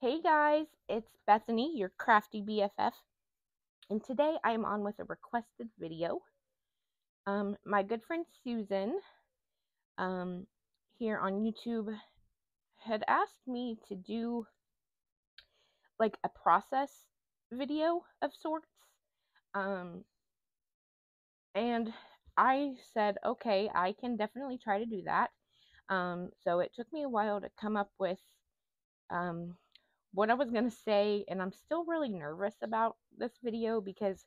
Hey guys, it's Bethany, your crafty BFF, and today I am on with a requested video. Um, my good friend Susan, um, here on YouTube, had asked me to do like a process video of sorts. Um, and I said, okay, I can definitely try to do that. Um, so it took me a while to come up with um, what I was going to say, and I'm still really nervous about this video because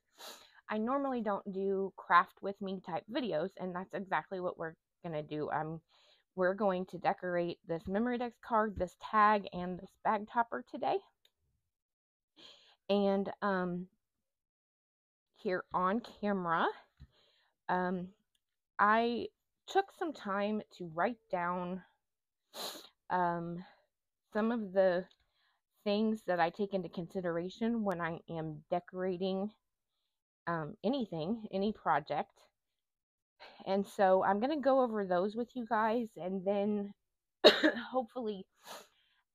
I normally don't do craft with me type videos, and that's exactly what we're going to do. Um, we're going to decorate this Memorydex card, this tag, and this bag topper today. And um, here on camera, um, I took some time to write down um, some of the things that I take into consideration when I am decorating um, anything, any project. And so I'm going to go over those with you guys, and then hopefully,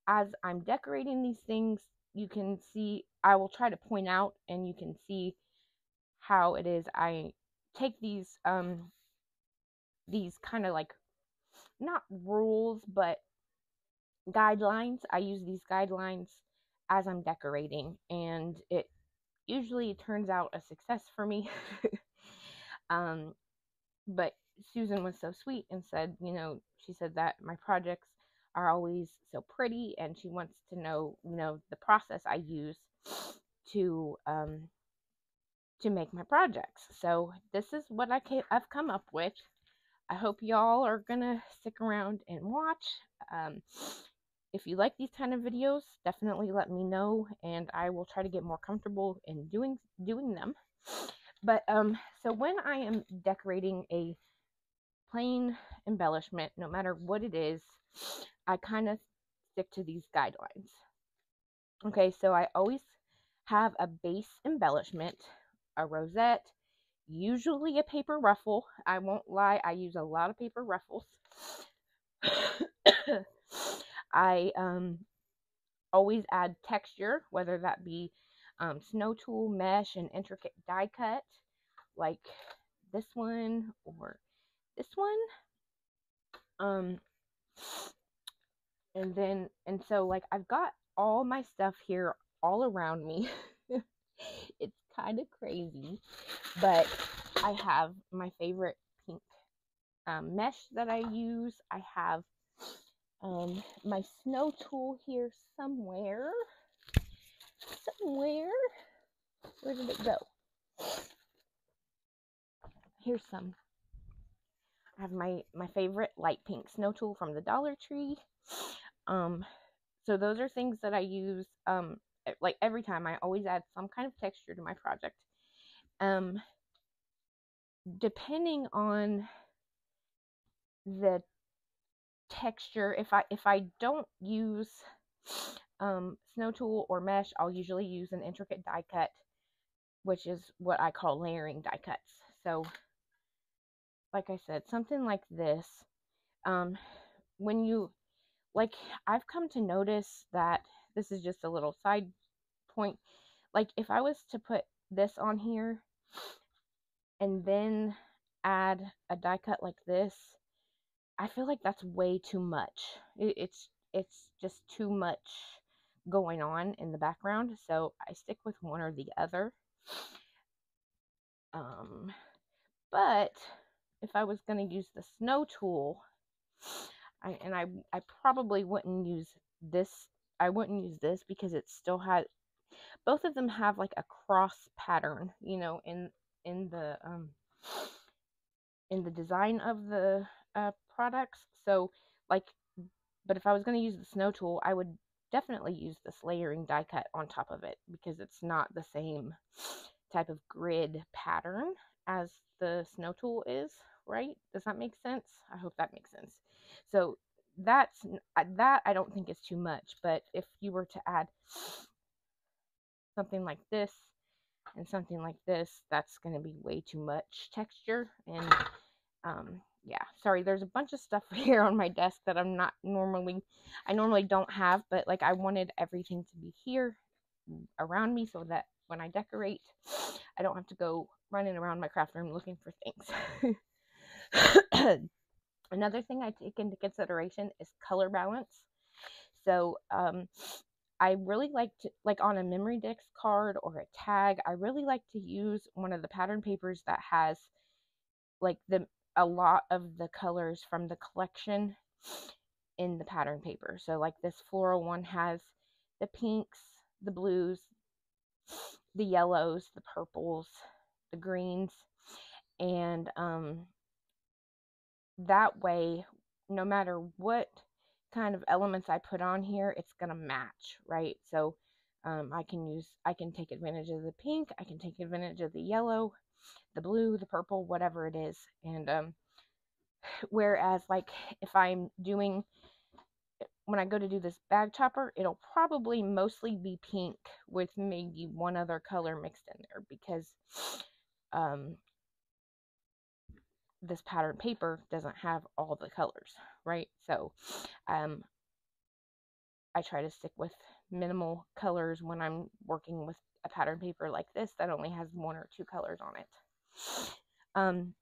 as I'm decorating these things, you can see, I will try to point out and you can see how it is I take these, um, these kind of like, not rules, but guidelines. I use these guidelines as I'm decorating, and it usually turns out a success for me. um, but Susan was so sweet and said, you know, she said that my projects are always so pretty, and she wants to know, you know, the process I use to um, to make my projects. So this is what I I've come up with. I hope y'all are gonna stick around and watch. Um, if you like these kind of videos, definitely let me know and I will try to get more comfortable in doing doing them. But um so when I am decorating a plain embellishment, no matter what it is, I kind of stick to these guidelines. Okay, so I always have a base embellishment, a rosette, usually a paper ruffle. I won't lie, I use a lot of paper ruffles. I um, always add texture, whether that be um, snow tulle, mesh, and intricate die cut, like this one or this one. Um, and then, and so, like, I've got all my stuff here all around me. it's kind of crazy, but I have my favorite pink um, mesh that I use. I have um, my snow tulle here somewhere. Somewhere. Where did it go? Here's some. I have my, my favorite light pink snow tulle from the Dollar Tree. Um, so those are things that I use, um, like every time. I always add some kind of texture to my project. Um, depending on the texture if i if i don't use um, snow tulle or mesh i'll usually use an intricate die cut which is what i call layering die cuts. So like i said something like this um, when you like i've come to notice that this is just a little side point like if i was to put this on here and then add a die cut like this I feel like that's way too much. It, it's it's just too much going on in the background, so I stick with one or the other. Um, but if I was going to use the snow tulle, I, and I I probably wouldn't use this. I wouldn't use this because it still had both of them have like a cross pattern, you know, in in the um in the design of the uh, products. So, like, but if I was going to use the snow tulle, I would definitely use this layering die cut on top of it because it's not the same type of grid pattern as the snow tulle is, right? Does that make sense? I hope that makes sense. So that's that I don't think is too much, but if you were to add something like this and something like this, that's going to be way too much texture and um, yeah, sorry, there's a bunch of stuff here on my desk that I'm not normally, I normally don't have, but like I wanted everything to be here around me so that when I decorate, I don't have to go running around my craft room looking for things. Another thing I take into consideration is color balance. So, um, I really like to, like on a memory Memorydex card or a tag, I really like to use one of the pattern papers that has like the a lot of the colors from the collection in the pattern paper. So like this floral one has the pinks, the blues, the yellows, the purples, the greens, and um, that way, no matter what kind of elements I put on here, it's going to match, right? So um, I can use, I can take advantage of the pink, I can take advantage of the yellow, the blue, the purple, whatever it is. And um, whereas, like, if I'm doing, when I go to do this bag topper, it'll probably mostly be pink with maybe one other color mixed in there because um, this pattern paper doesn't have all the colors, right? So um, I try to stick with minimal colors when I'm working with a pattern paper like this that only has one or two colors on it. Um,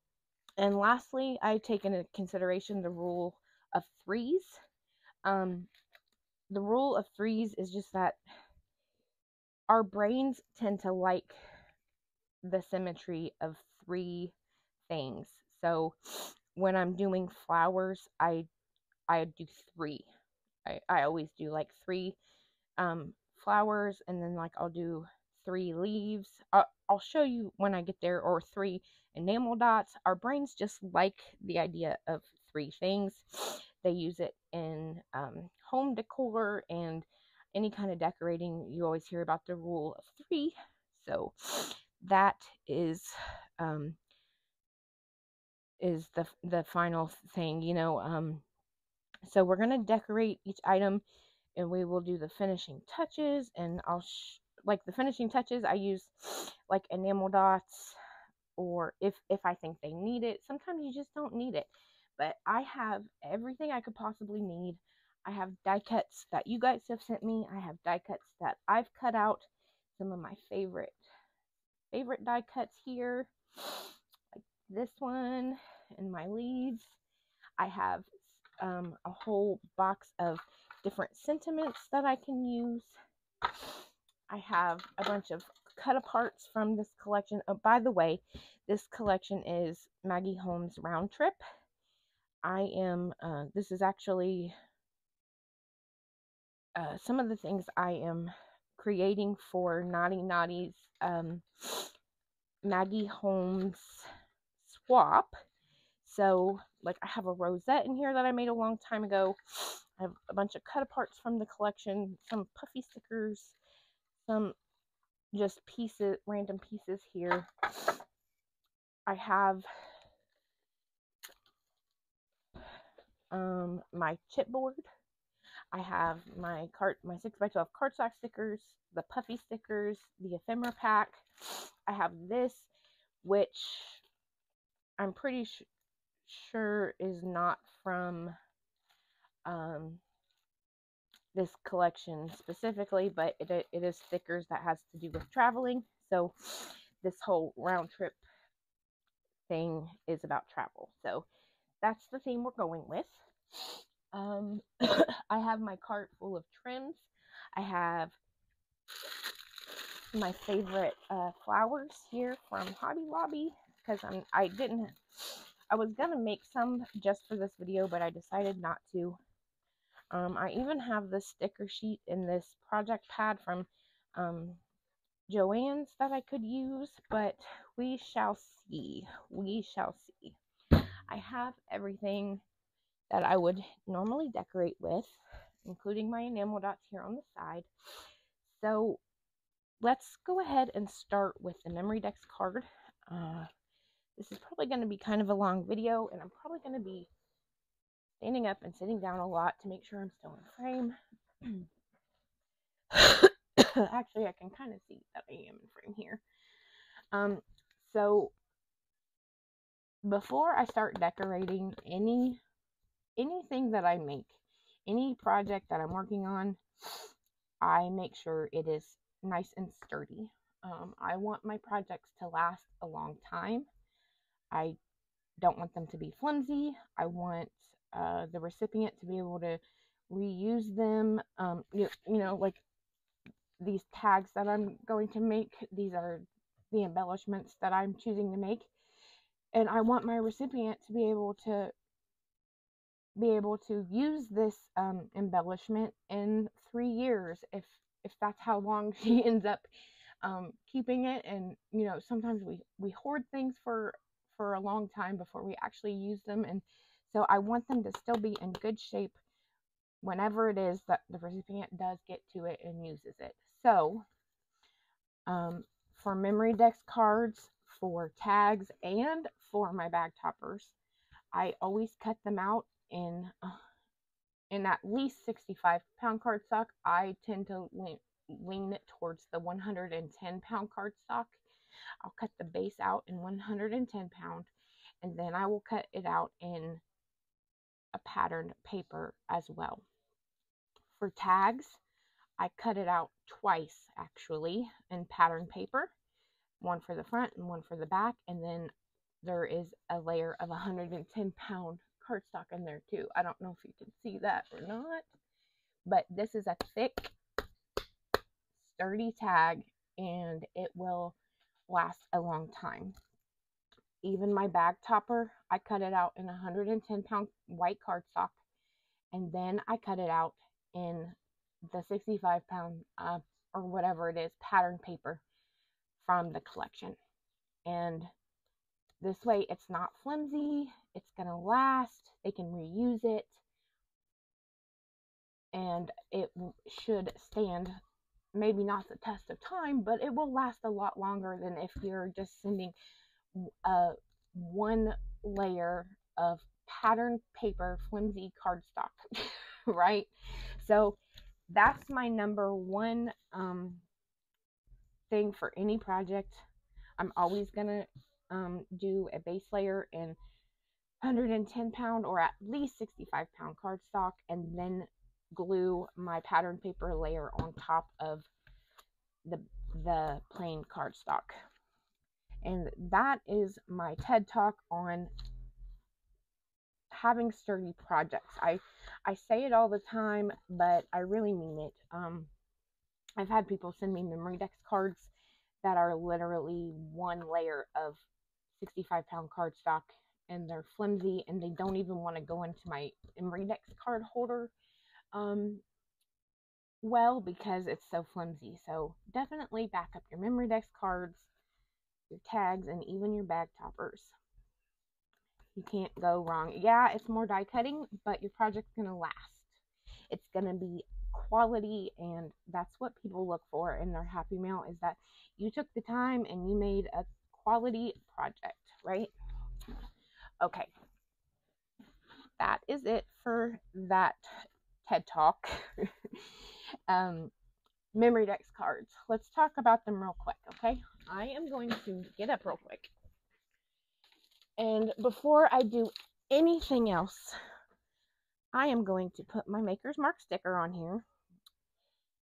and lastly, I take into consideration the rule of threes. Um, the rule of threes is just that our brains tend to like the symmetry of three things. So when I'm doing flowers, I I do three. I, I always do like three um, flowers and then like I'll do three leaves. I'll, I'll show you when I get there or three enamel dots. Our brains just like the idea of three things. They use it in um, home decor and any kind of decorating. You always hear about the rule of three. So that is um, is the the final thing, you know. Um, so we're gonna decorate each item, and we will do the finishing touches. And I'll like the finishing touches. I use like enamel dots, or if if I think they need it. Sometimes you just don't need it, but I have everything I could possibly need. I have die cuts that you guys have sent me. I have die cuts that I've cut out. Some of my favorite favorite die cuts here, like this one and my leaves. I have um, a whole box of different sentiments that I can use. I have a bunch of cut aparts from this collection. Oh, by the way, this collection is Maggie Holmes Round Trip. I am, uh, this is actually uh, some of the things I am creating for Naughty Naughty's um, Maggie Holmes swap. So, like, I have a rosette in here that I made a long time ago. I have a bunch of cut aparts from the collection, some puffy stickers, some just pieces, random pieces here. I have um, my chipboard. I have my cart, my 6x12 cardstock stickers, the puffy stickers, the ephemera pack. I have this, which I'm pretty sure is not from um, this collection specifically, but it, it is stickers that has to do with traveling. So this whole round trip thing is about travel. So that's the theme we're going with. Um, I have my cart full of trims. I have my favorite uh, flowers here from Hobby Lobby because I'm I didn't I was gonna make some just for this video, but I decided not to. Um, I even have this sticker sheet in this project pad from um, Joann's that I could use, but we shall see. We shall see. I have everything that I would normally decorate with, including my enamel dots here on the side. So let's go ahead and start with the Memorydex card. Uh, this is probably going to be kind of a long video, and I'm probably going to be standing up and sitting down a lot to make sure I'm still in frame. Actually, I can kind of see that I am in frame here. Um, so before I start decorating any anything that I make, any project that I'm working on, I make sure it is nice and sturdy. Um, I want my projects to last a long time. I don't want them to be flimsy. I want uh, the recipient to be able to reuse them. Um, you, you know, like these tags that I'm going to make, these are the embellishments that I'm choosing to make. And I want my recipient to be able to be able to use this um, embellishment in three years if if that's how long she ends up um, keeping it and you know sometimes we we hoard things for for a long time before we actually use them and so i want them to still be in good shape whenever it is that the recipient does get to it and uses it so um, for Memorydex cards for tags and for my bag toppers i always cut them out in uh, in at least 65 pound cardstock i tend to lean, lean towards the 110 pound cardstock. I'll cut the base out in 110 pound and then I will cut it out in a patterned paper as well. For tags, I cut it out twice actually in patterned paper, one for the front and one for the back, and then there is a layer of 110 pound cardstock in there too. I don't know if you can see that or not, but this is a thick sturdy tag and it will last a long time. Even my bag topper, I cut it out in 110 pound white cardstock and then I cut it out in the 65 pound uh, or whatever it is pattern paper from the collection. And this way it's not flimsy, it's going to last, they can reuse it, and it should stand maybe not the test of time, but it will last a lot longer than if you're just sending uh, one layer of patterned paper, flimsy cardstock, right? So that's my number one um, thing for any project. I'm always going to um, do a base layer in 110 pound or at least 65 pound cardstock and then glue my pattern paper layer on top of the, the plain cardstock. And that is my TED Talk on having sturdy projects. I, I say it all the time, but I really mean it. Um, I've had people send me Memorydex cards that are literally one layer of 65 pound cardstock and they're flimsy and they don't even want to go into my Memorydex card holder um, well because it's so flimsy. So definitely back up your Memorydex cards, your tags, and even your bag toppers. You can't go wrong. Yeah, it's more die cutting, but your project's going to last. It's going to be quality, and that's what people look for in their Happy Mail is that you took the time and you made a quality project, right? Okay. That is it for that TED Talk. um, Memorydex cards. Let's talk about them real quick, okay? I am going to get up real quick. And before I do anything else, I am going to put my Maker's Mark sticker on here.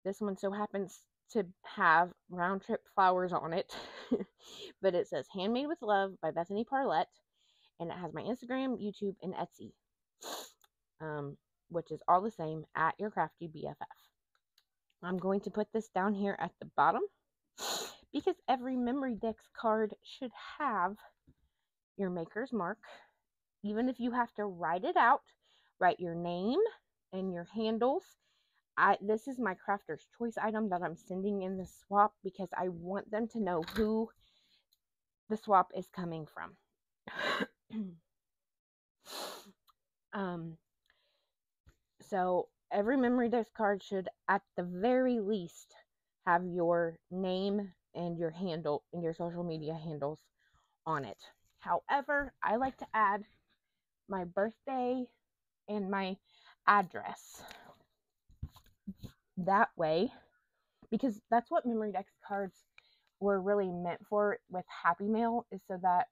This one so happens to have round trip flowers on it, but it says Handmade with Love by Bethany Parlett, and it has my Instagram, YouTube, and Etsy. Um, which is all the same at your crafty BFF. I'm going to put this down here at the bottom because every Memorydex card should have your maker's mark. Even if you have to write it out, write your name and your handles. I, this is my crafter's choice item that I'm sending in the swap because I want them to know who the swap is coming from. um, so every Memorydex card should, at the very least, have your name and your handle and your social media handles on it. However, I like to add my birthday and my address. That way, because that's what Memorydex cards were really meant for with Happy Mail, is so that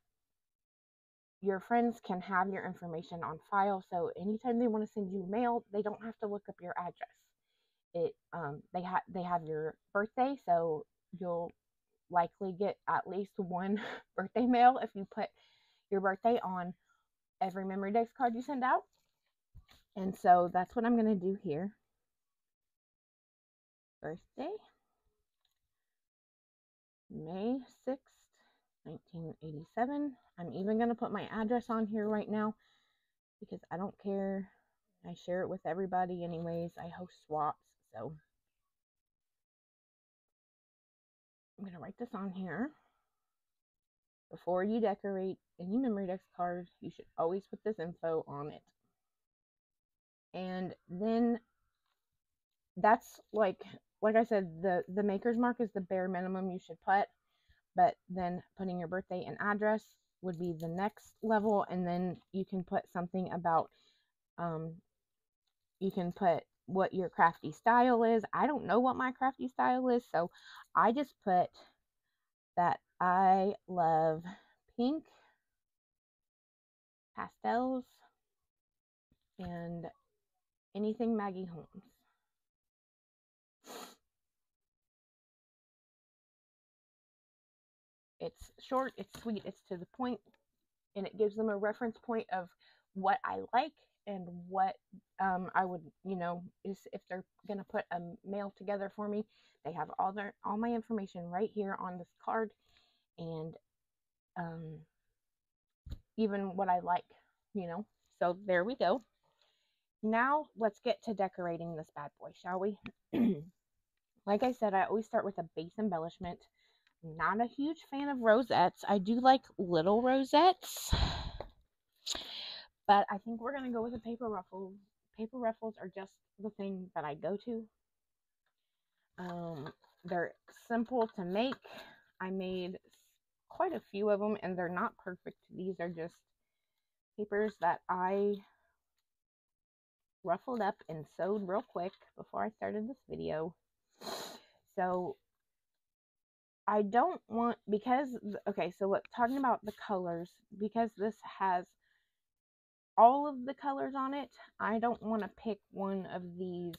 your friends can have your information on file so anytime they want to send you mail they don't have to look up your address it um they have they have your birthday so you'll likely get at least one birthday mail if you put your birthday on every Memorydex card you send out and so that's what i'm going to do here birthday may 6th 1987 I'm even going to put my address on here right now because I don't care. I share it with everybody anyways. I host swaps, so I'm going to write this on here. Before you decorate any Memorydex card, you should always put this info on it. And then that's like like I said, the the maker's mark is the bare minimum you should put, but then putting your birthday and address would be the next level and then you can put something about um you can put what your crafty style is. I don't know what my crafty style is so i just put that i love pink pastels and anything maggie holmes. It's short, it's sweet, it's to the point, and it gives them a reference point of what I like and what um, I would, you know, is if they're gonna put a mail together for me, they have all their all my information right here on this card, and um, even what I like, you know. So there we go. Now let's get to decorating this bad boy, shall we? like I said, I always start with a base embellishment not a huge fan of rosettes. I do like little rosettes. But I think we're going to go with the paper ruffles. Paper ruffles are just the thing that I go to. Um, they're simple to make. I made quite a few of them and they're not perfect. These are just papers that I ruffled up and sewed real quick before I started this video. So I don't want because okay, so what talking about the colors because this has all of the colors on it. I don't want to pick one of these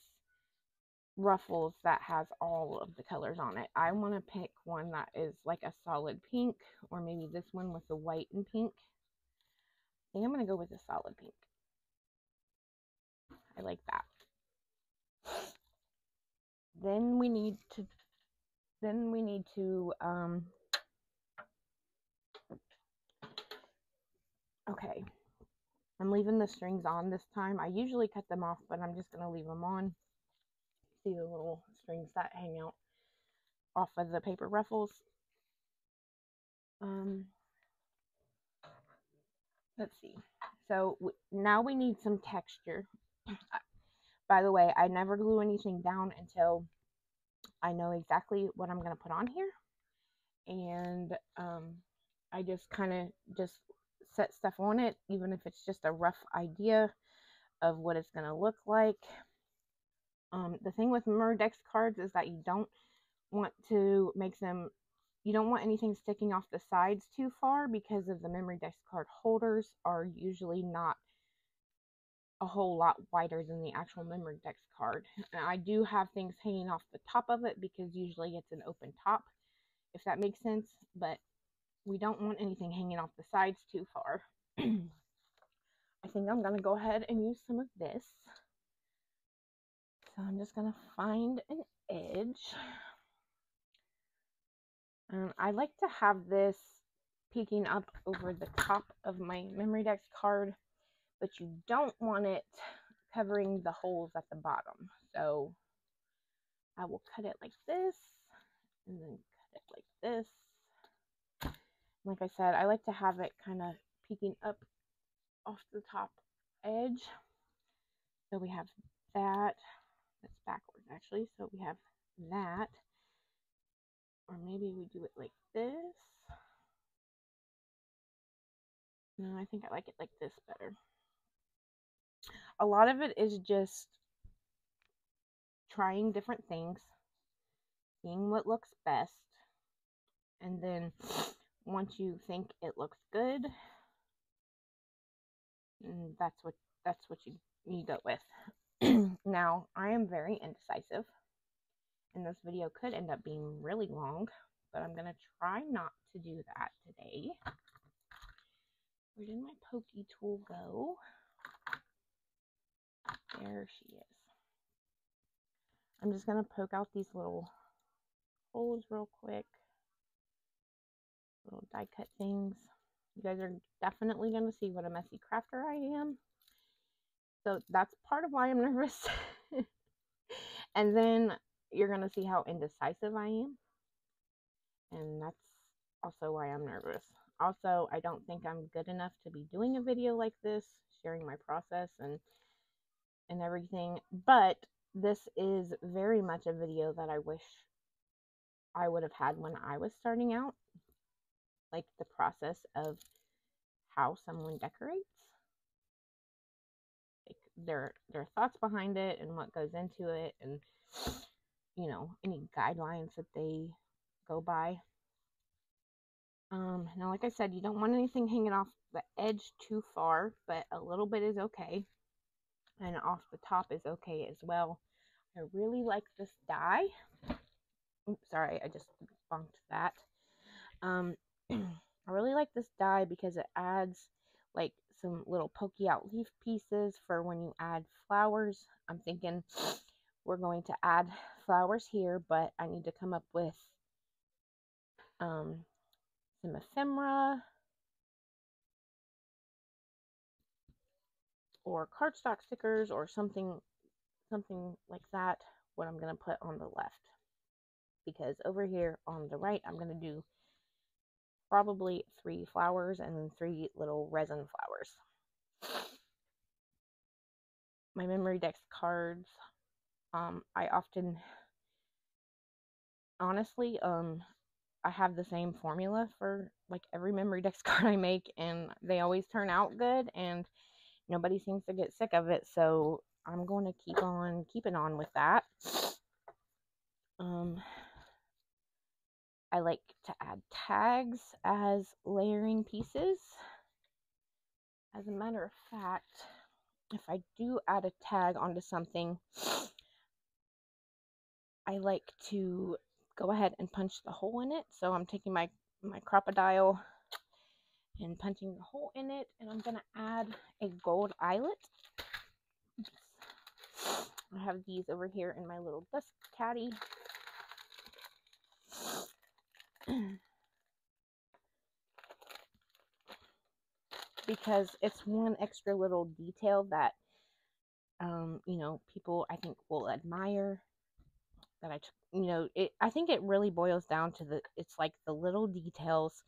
ruffles that has all of the colors on it. I want to pick one that is like a solid pink or maybe this one with the white and pink. I think I'm going to go with a solid pink. I like that. Then we need to then we need to, um, okay, I'm leaving the strings on this time. I usually cut them off, but I'm just going to leave them on. See the little strings that hang out off of the paper ruffles. Um, let's see. So now we need some texture. By the way, I never glue anything down until I know exactly what I'm going to put on here. And um, I just kind of just set stuff on it, even if it's just a rough idea of what it's going to look like. Um, the thing with Memorydex cards is that you don't want to make them, you don't want anything sticking off the sides too far because of the Memorydex card holders are usually not a whole lot wider than the actual Memorydex card. And I do have things hanging off the top of it because usually it's an open top, if that makes sense. But we don't want anything hanging off the sides too far. I think I'm going to go ahead and use some of this. So I'm just going to find an edge. Um, I like to have this peeking up over the top of my Memorydex card but you don't want it covering the holes at the bottom. So I will cut it like this and then cut it like this. Like I said, I like to have it kind of peeking up off the top edge. So we have that. That's backwards actually. So we have that. Or maybe we do it like this. No, I think I like it like this better a lot of it is just trying different things, seeing what looks best, and then once you think it looks good, mm, that's what that's what you you go with. now, I am very indecisive, and this video could end up being really long, but I'm to try not to do that today. Where did my pokey tool go? There she is. I'm just to poke out these little holes real quick. Little die cut things. You guys are definitely going to see what a messy crafter I am. So that's part of why I'm nervous. and then you're going to see how indecisive I am. And that's also why I'm nervous. Also, I don't think I'm good enough to be doing a video like this, sharing my process and and everything. But this is very much a video that I wish I would have had when I was starting out. Like the process of how someone decorates. Like their their thoughts behind it and what goes into it and you know any guidelines that they go by. Um now like i said you don't want anything hanging off the edge too far but a little bit is okay. And off the top is okay as well. I really like this die. Oops sorry i just bumped that. Um i really like this die because it adds like some little pokey out leaf pieces for when you add flowers. I'm thinking we're going to add flowers here, but I need to come up with um, some ephemera or cardstock stickers or something something like that what I'm going to put on the left because over here on the right I'm going to do probably three flowers and three little resin flowers. My Memorydex cards, um, I often, honestly, um, I have the same formula for like every Memorydex card I make, and they always turn out good, and nobody seems to get sick of it. So I'm going to keep on keeping on with that. Um, I like to add tags as layering pieces. As a matter of fact, if I do add a tag onto something, I like to go ahead and punch the hole in it. So I'm taking my, my Crop-A-Dile and punching the hole in it. And I'm going to add a gold eyelet. I have these over here in my little dust caddy. Because it's one extra little detail that um, you know people I think will admire that I took you know it I think it really boils down to the it's like the little details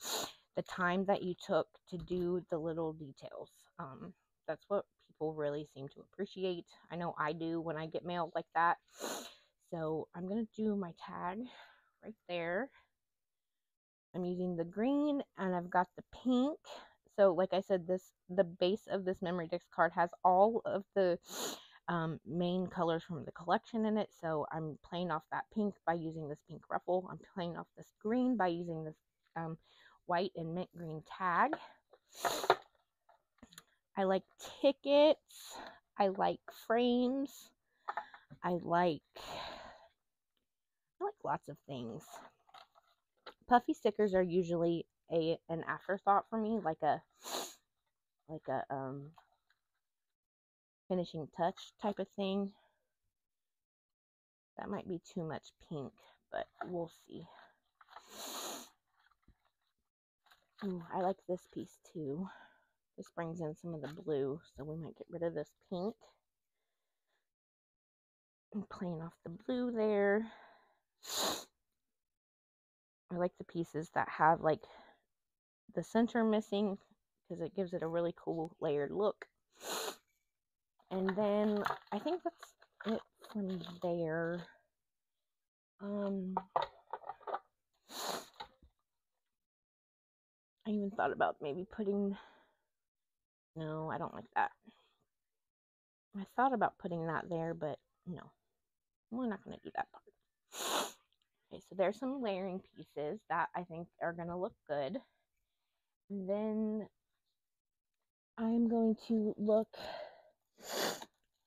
the time that you took to do the little details. Um, that's what people really seem to appreciate. I know I do when I get mailed like that. So I'm gonna do my tag right there I'm using the green and I've got the pink. So like I said, this the base of this Memorydex card has all of the um, main colors from the collection in it. So I'm playing off that pink by using this pink ruffle. I'm playing off this green by using this um, white and mint green tag. I like tickets. I like frames. I like I like lots of things puffy stickers are usually a an afterthought for me, like a like a um finishing touch type of thing. That might be too much pink, but we'll see. Ooh, I like this piece too. This brings in some of the blue, so we might get rid of this pink. And playing off the blue there. I like the pieces that have like the center missing because it gives it a really cool layered look. And then I think that's it from there. Um, I even thought about maybe putting. No, I don't like that. I thought about putting that there, but no, we're not going to do that part. Okay, so there's some layering pieces that I think are going to look good. And then I'm going to look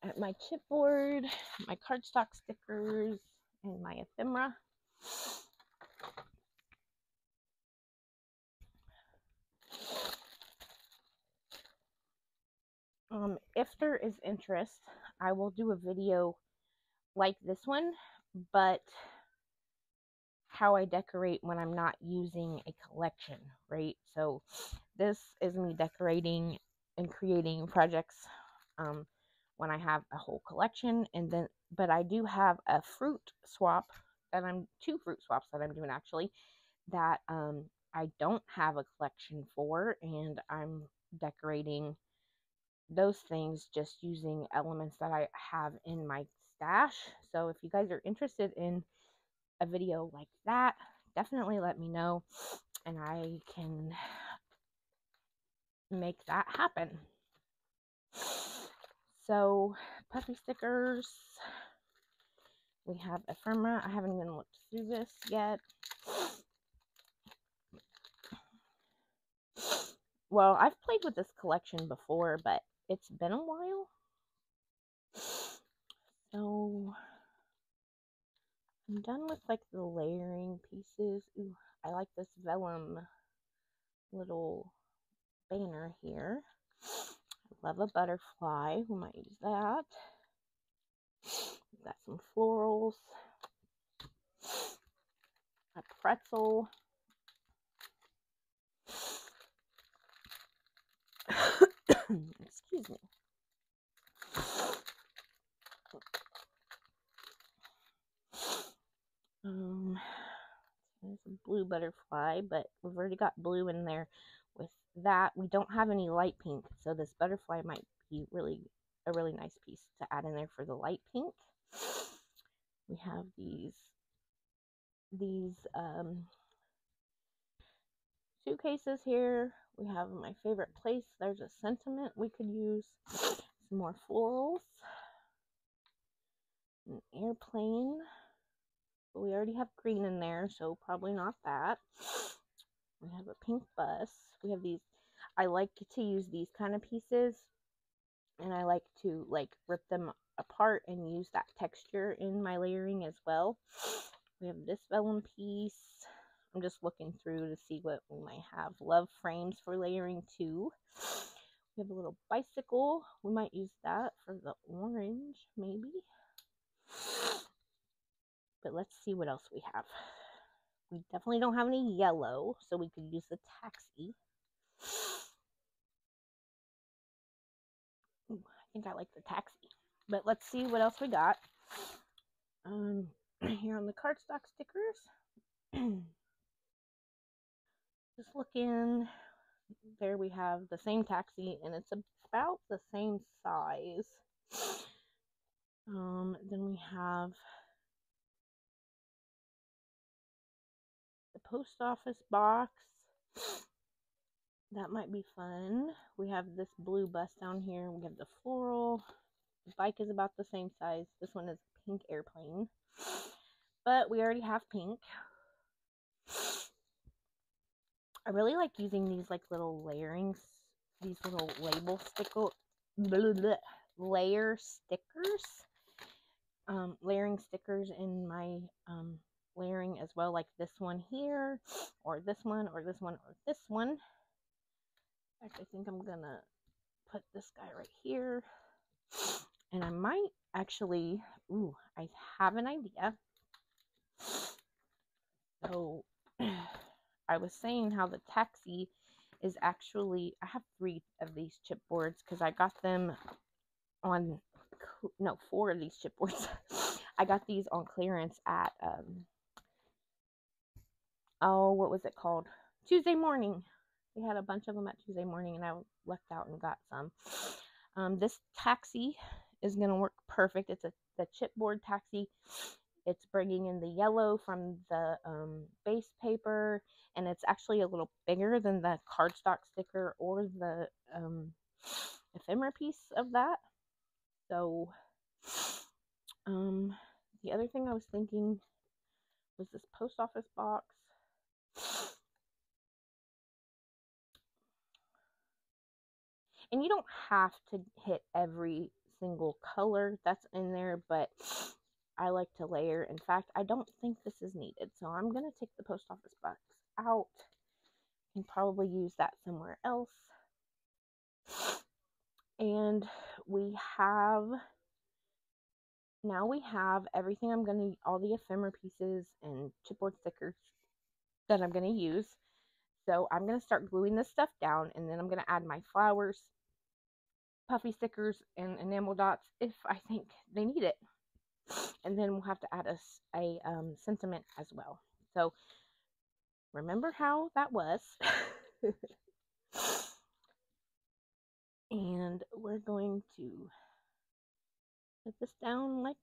at my chipboard, my cardstock stickers, and my ephemera. Um, if there is interest, I will do a video like this one, but how I decorate when I'm not using a collection, right? So this is me decorating and creating projects um, when I have a whole collection, and then but I do have a fruit swap that I'm two fruit swaps that I'm doing actually that um, I don't have a collection for, and I'm decorating those things just using elements that I have in my stash. So if you guys are interested in a video like that, definitely let me know and I can make that happen. So, puppy stickers. We have ephemera. I haven't even looked through this yet. Well, I've played with this collection before, but it's been a while. So I'm done with like the layering pieces. Ooh, I like this vellum little banner here. I love a butterfly. We might use that. Got some florals. A pretzel. Excuse me. Um, there's a blue butterfly, but we've already got blue in there with that. We don't have any light pink, so this butterfly might be really a really nice piece to add in there for the light pink. We have these these um, suitcases here. We have my favorite place. There's a sentiment we could use. Some more florals. An airplane. But we already have green in there, so probably not that. We have a pink bus. We have these. I like to use these kind of pieces. And I like to like rip them apart and use that texture in my layering as well. We have this vellum piece. I'm just looking through to see what we might have. Love frames for layering too. We have a little bicycle. We might use that for the orange, maybe. But let's see what else we have. We definitely don't have any yellow, so we could use the taxi. Ooh, I think I like the taxi. But let's see what else we got. Um, here on the cardstock stickers. Just looking, there we have the same taxi, and it's about the same size. Um, then we have post office box. That might be fun. We have this blue bus down here. We have the floral. The bike is about the same size. This one is a pink airplane. But we already have pink. I really like using these like little layerings, these little label sticker, blah, blah, layer stickers, um, layering stickers in my um, layering as well, like this one here, or this one, or this one, or this one. Fact, I think I'm gonna put this guy right here, and I might actually, ooh, I have an idea. So I was saying how the taxi is actually, I have three of these chipboards because I got them on, no, four of these chipboards. I got these on clearance at, um, oh, what was it called? Tuesday morning. We had a bunch of them at Tuesday morning and I lucked out and got some. Um, this taxi is going to work perfect. It's a the chipboard taxi it's bringing in the yellow from the um, base paper, and it's actually a little bigger than the cardstock sticker or the um, ephemera piece of that. So, um, the other thing I was thinking was this post office box. And you don't have to hit every single color that's in there, but I like to layer. In fact, I don't think this is needed, so I'm going to take the post office box out and probably use that somewhere else. And we have, now we have everything I'm going to, all the ephemera pieces and chipboard stickers that I'm going to use. So I'm going to start gluing this stuff down and then I'm going to add my flowers, puffy stickers, and enamel dots if I think they need it. And then we'll have to add a, a um, sentiment as well. So remember how that was. and we're going to put this down like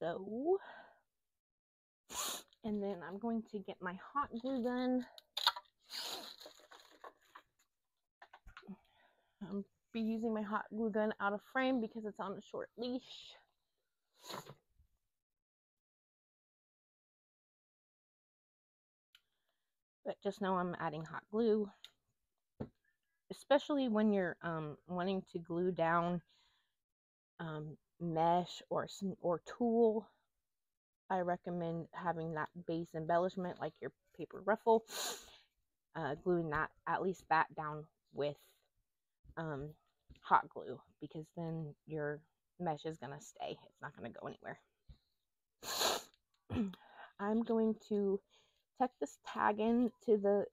so. And then I'm going to get my hot glue gun. I'm be using my hot glue gun out of frame because it's on a short leash. But just know I'm adding hot glue, especially when you're um, wanting to glue down um, mesh or or tulle I recommend having that base embellishment like your paper ruffle, uh, gluing that, at least that down with um, hot glue because then your mesh is going to stay. It's not going to go anywhere. I'm going to tuck this tag in to the,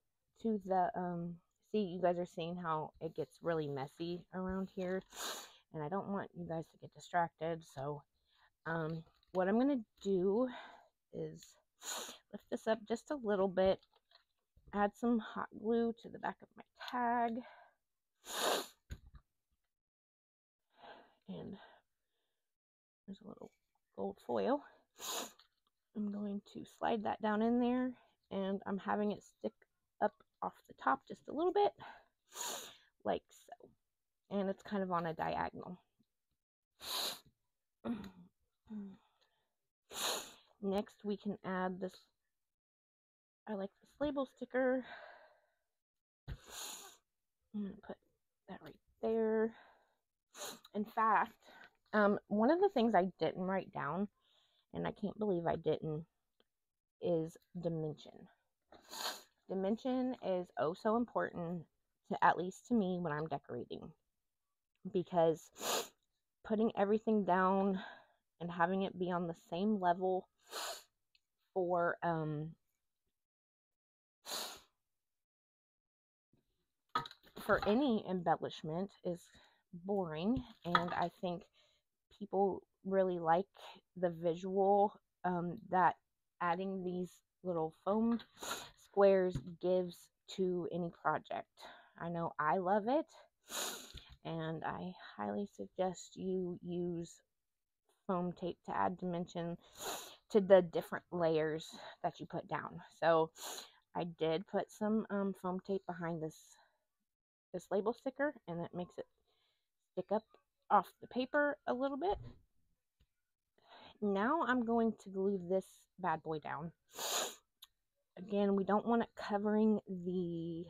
to the, um, see you guys are seeing how it gets really messy around here and I don't want you guys to get distracted. So, um, what I'm going to do is lift this up just a little bit, add some hot glue to the back of my tag, and there's a little gold foil. I'm going to slide that down in there, and I'm having it stick up off the top just a little bit, like so. And it's kind of on a diagonal. Next, we can add this. I like this label sticker. I'm going to put that right there. In fact, um, one of the things I didn't write down, and I can't believe I didn't, is dimension. Dimension is oh so important to at least to me when I'm decorating because putting everything down and having it be on the same level for um for any embellishment is boring and I think people really like the visual um, that adding these little foam squares gives to any project. I know I love it and I highly suggest you use foam tape to add dimension to the different layers that you put down. So I did put some um, foam tape behind this this label sticker and it makes it stick up off the paper a little bit. Now I'm going to glue this bad boy down. Again, we don't want it covering the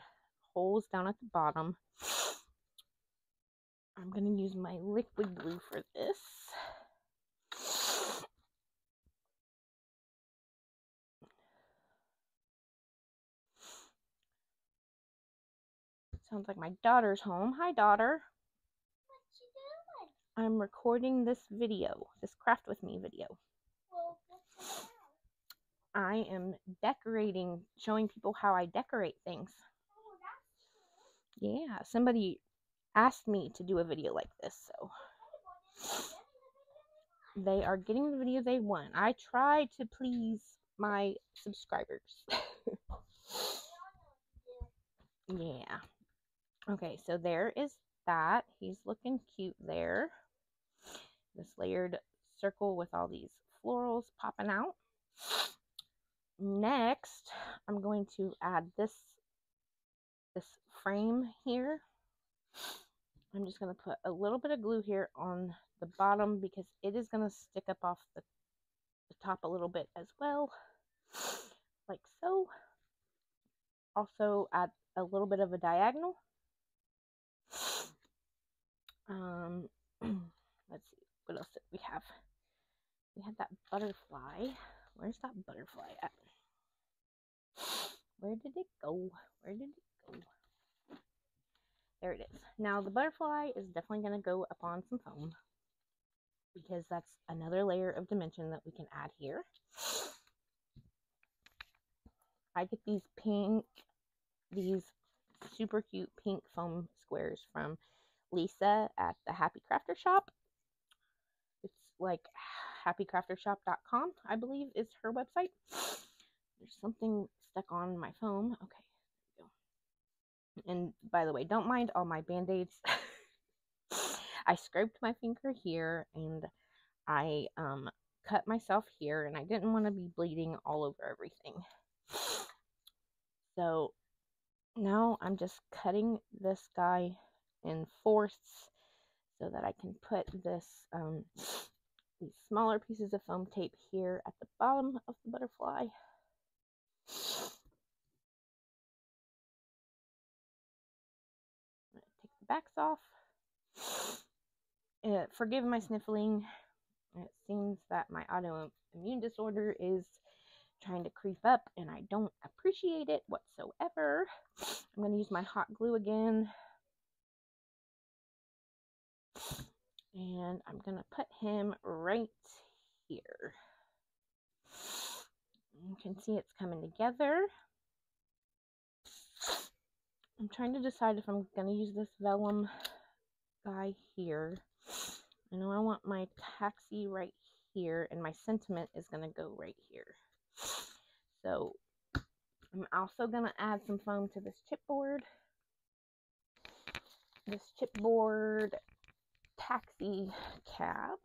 holes down at the bottom. I'm going to use my liquid glue for this. Sounds like my daughter's home. Hi, daughter. I'm recording this video, this craft with me video. I am decorating, showing people how I decorate things. Yeah, somebody asked me to do a video like this, so they are getting the video they want. I try to please my subscribers. yeah. Okay, so there is that. He's looking cute there. This layered circle with all these florals popping out. Next, I'm going to add this this frame here. I'm just going to put a little bit of glue here on the bottom because it is going to stick up off the, the top a little bit as well, like so. Also add a little bit of a diagonal Um, let's see, what else did we have? We had that butterfly. Where's that butterfly at? Where did it go? Where did it go? There it is. Now the butterfly is definitely going to go up on some foam because that's another layer of dimension that we can add here. I get these pink, these super cute pink foam squares from Lisa at the Happy Crafter Shop. Like happycraftershop.com, I believe is her website. There's something stuck on my phone. Okay. And by the way, don't mind all my band-aids. I scraped my finger here and I um, cut myself here and I didn't want to be bleeding all over everything. So now I'm just cutting this guy in fourths so that I can put this um, these smaller pieces of foam tape here at the bottom of the butterfly. Take the backs off. Uh, forgive my sniffling. It seems that my autoimmune disorder is trying to creep up and I don't appreciate it whatsoever. I'm going to use my hot glue again. And I'm going to put him right here. You can see it's coming together. I'm trying to decide if I'm going to use this vellum guy here. I know I want my taxi right here, and my sentiment is going to go right here. So I'm also going to add some foam to this chipboard. This chipboard taxi cab.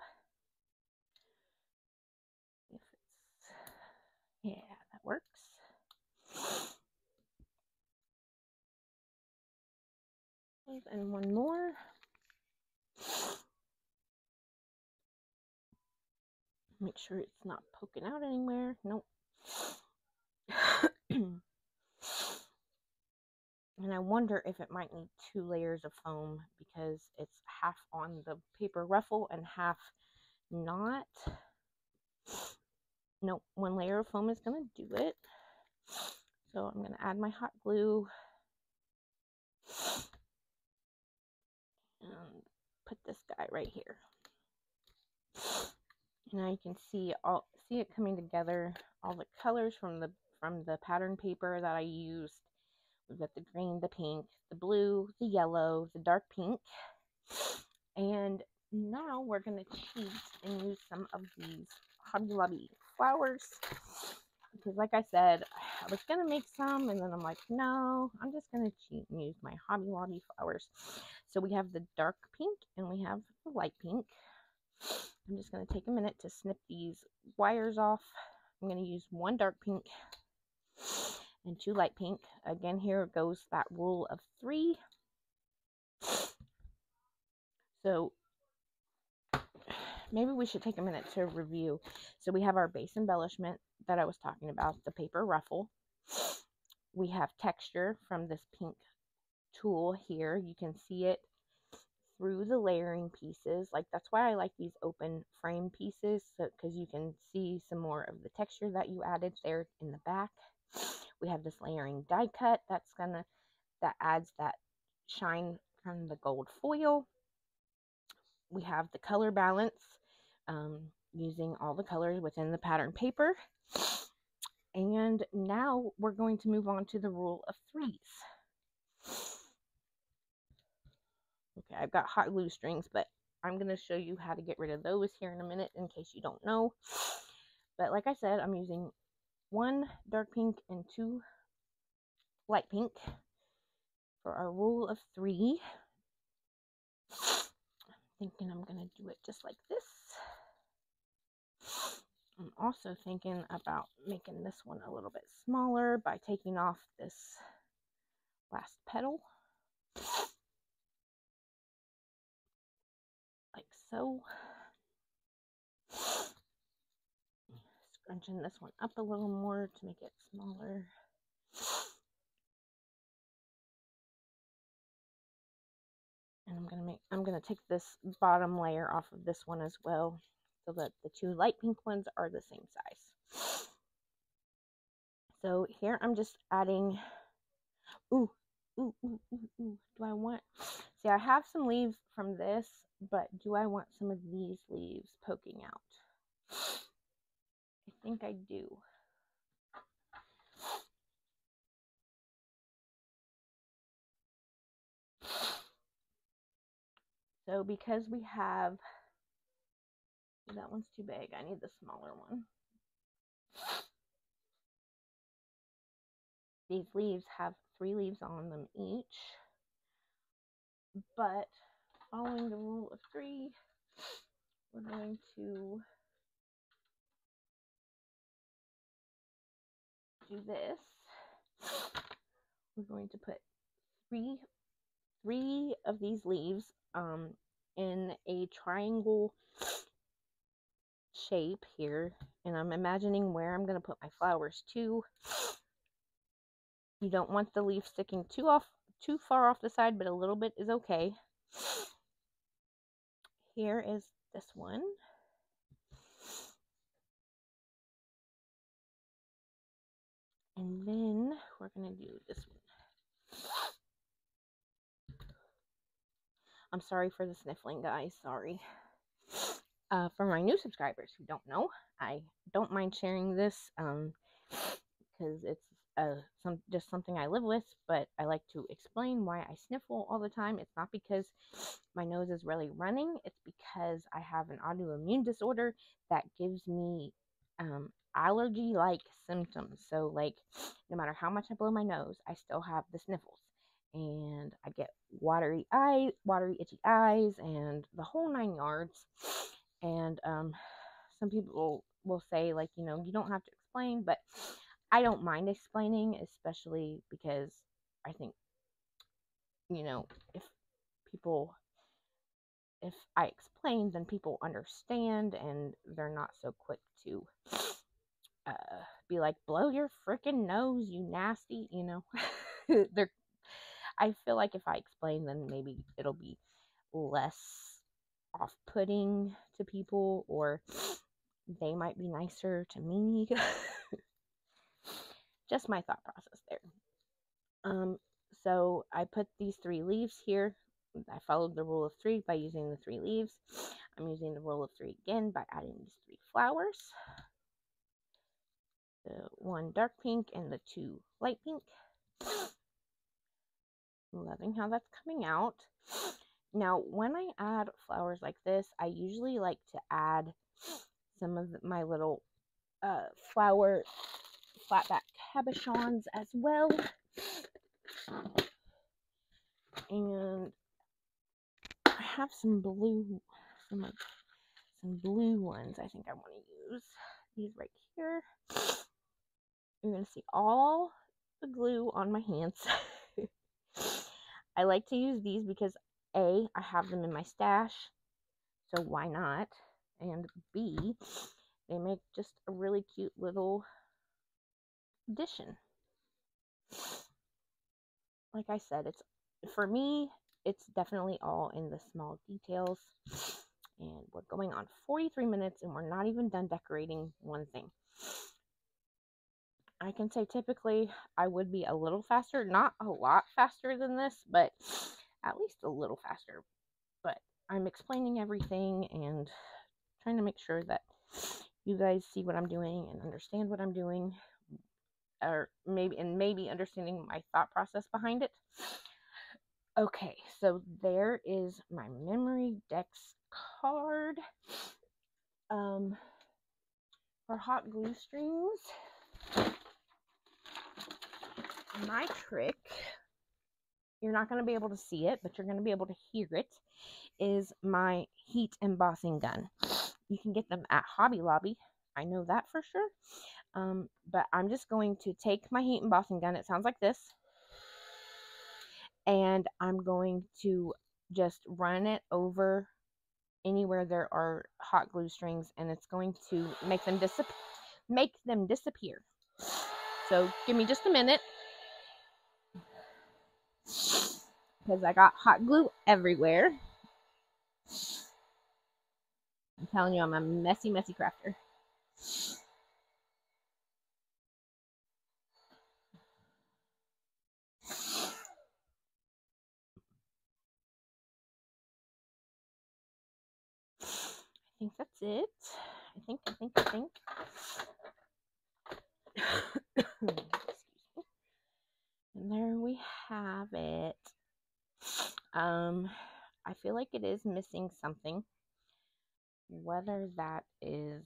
If it's, yeah, that works. And one more. Make sure it's not poking out anywhere. Nope. and I wonder if it might need two layers of foam because it's half on the paper ruffle and half not. Nope, one layer of foam is going to do it. So I'm going to add my hot glue and put this guy right here. Now you can see all see it coming together. All the colors from the from the pattern paper that I used. We've got the green, the pink, the blue, the yellow, the dark pink. And now we're going to cheat and use some of these Hobby Lobby flowers. Because like I said, I was going to make some and then I'm like, no, I'm just going to cheat and use my Hobby Lobby flowers. So we have the dark pink and we have the light pink. I'm just going to take a minute to snip these wires off. I'm going to use one dark pink and two light pink. Again, here goes that rule of three. So maybe we should take a minute to review. So we have our base embellishment that I was talking about, the paper ruffle. We have texture from this pink tulle here. You can see it through the layering pieces. Like that's why I like these open frame pieces because so, you can see some more of the texture that you added there in the back. We have this layering die cut that's gonna that adds that shine from the gold foil. We have the color balance um, using all the colors within the pattern paper. And now we're going to move on to the rule of threes. Okay, I've got hot glue strings, but I'm going to show you how to get rid of those here in a minute in case you don't know. But like I said, I'm using one dark pink and two light pink for our rule of three. I'm thinking I'm going to do it just like this. I'm also thinking about making this one a little bit smaller by taking off this last petal. Like so. Scrunching this one up a little more to make it smaller. And I'm gonna make I'm gonna take this bottom layer off of this one as well so that the two light pink ones are the same size. So here I'm just adding ooh, ooh, ooh, ooh, ooh. Do I want see I have some leaves from this, but do I want some of these leaves poking out? I think I do. So because we have, that one's too big, I need the smaller one. These leaves have three leaves on them each, but following the rule of three, we're going to do this. We're going to put three three of these leaves um, in a triangle shape here and I'm imagining where I'm going to put my flowers too. You don't want the leaf sticking too off too far off the side but a little bit is okay. Here is this one. And then we're going to do this one. I'm sorry for the sniffling, guys. Sorry. Uh, for my new subscribers who don't know, I don't mind sharing this um, because it's uh, some just something I live with, but I like to explain why I sniffle all the time. It's not because my nose is really running, it's because I have an autoimmune disorder that gives me um, allergy like symptoms. So, like, no matter how much I blow my nose, I still have the sniffles and I get watery eyes, watery itchy eyes, and the whole nine yards. And um, some people will say like, you know, you don't have to explain, but I don't mind explaining, especially because I think, you know, if people if I explain, then people understand and they're not so quick to uh, be like, blow your freaking nose, you nasty, you know. they're I feel like if I explain, then maybe it'll be less off putting to people, or they might be nicer to me. Just my thought process there. Um, so I put these three leaves here. I followed the rule of three by using the three leaves. I'm using the rule of three again by adding these three flowers. The one dark pink and the two light pink. Loving how that's coming out. Now, when I add flowers like this, I usually like to add some of my little uh, flower flatback cabochons as well. And I have some blue, some, some blue ones I think I want to use. These right here. You're going to see all the glue on my hands. I like to use these because A, I have them in my stash, so why not? And B, they make just a really cute little addition. Like I said, it's for me, it's definitely all in the small details. And we're going on 43 minutes and we're not even done decorating one thing. I can say typically I would be a little faster, not a lot faster than this, but at least a little faster. But I'm explaining everything and trying to make sure that you guys see what I'm doing and understand what I'm doing or maybe and maybe understanding my thought process behind it. Okay, so there is my memory dex card. Um for hot glue strings my trick, you're not going to be able to see it, but you're going to be able to hear it, is my heat embossing gun. You can get them at Hobby Lobby. I know that for sure. Um, but I'm just going to take my heat embossing gun. It sounds like this. And I'm going to just run it over anywhere there are hot glue strings and it's going to make them disappear make them disappear. So give me just a minute. Because I got hot glue everywhere. I'm telling you, I'm a messy, messy crafter. I think that's it. I think, I think, I think. And there we have it. Um, I feel like it is missing something. Whether that is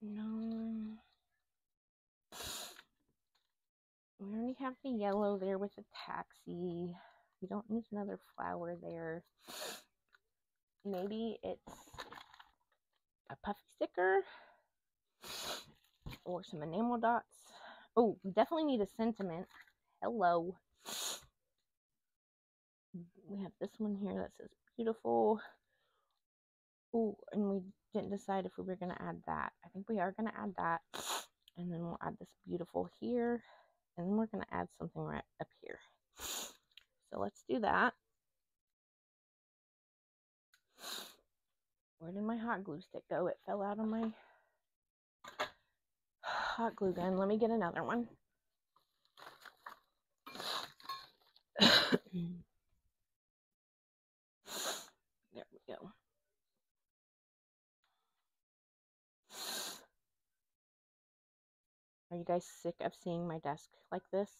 no. We already have the yellow there with the taxi. We don't need another flower there. Maybe it's a puffy sticker or some enamel dots. Oh, we definitely need a sentiment. Hello. We have this one here that says beautiful. Oh, and we didn't decide if we were going to add that. I think we are going to add that. And then we'll add this beautiful here. And then we're going to add something right up here. So let's do that. Where did my hot glue stick go? It fell out of my hot glue gun. Let me get another one. there we go. Are you guys sick of seeing my desk like this?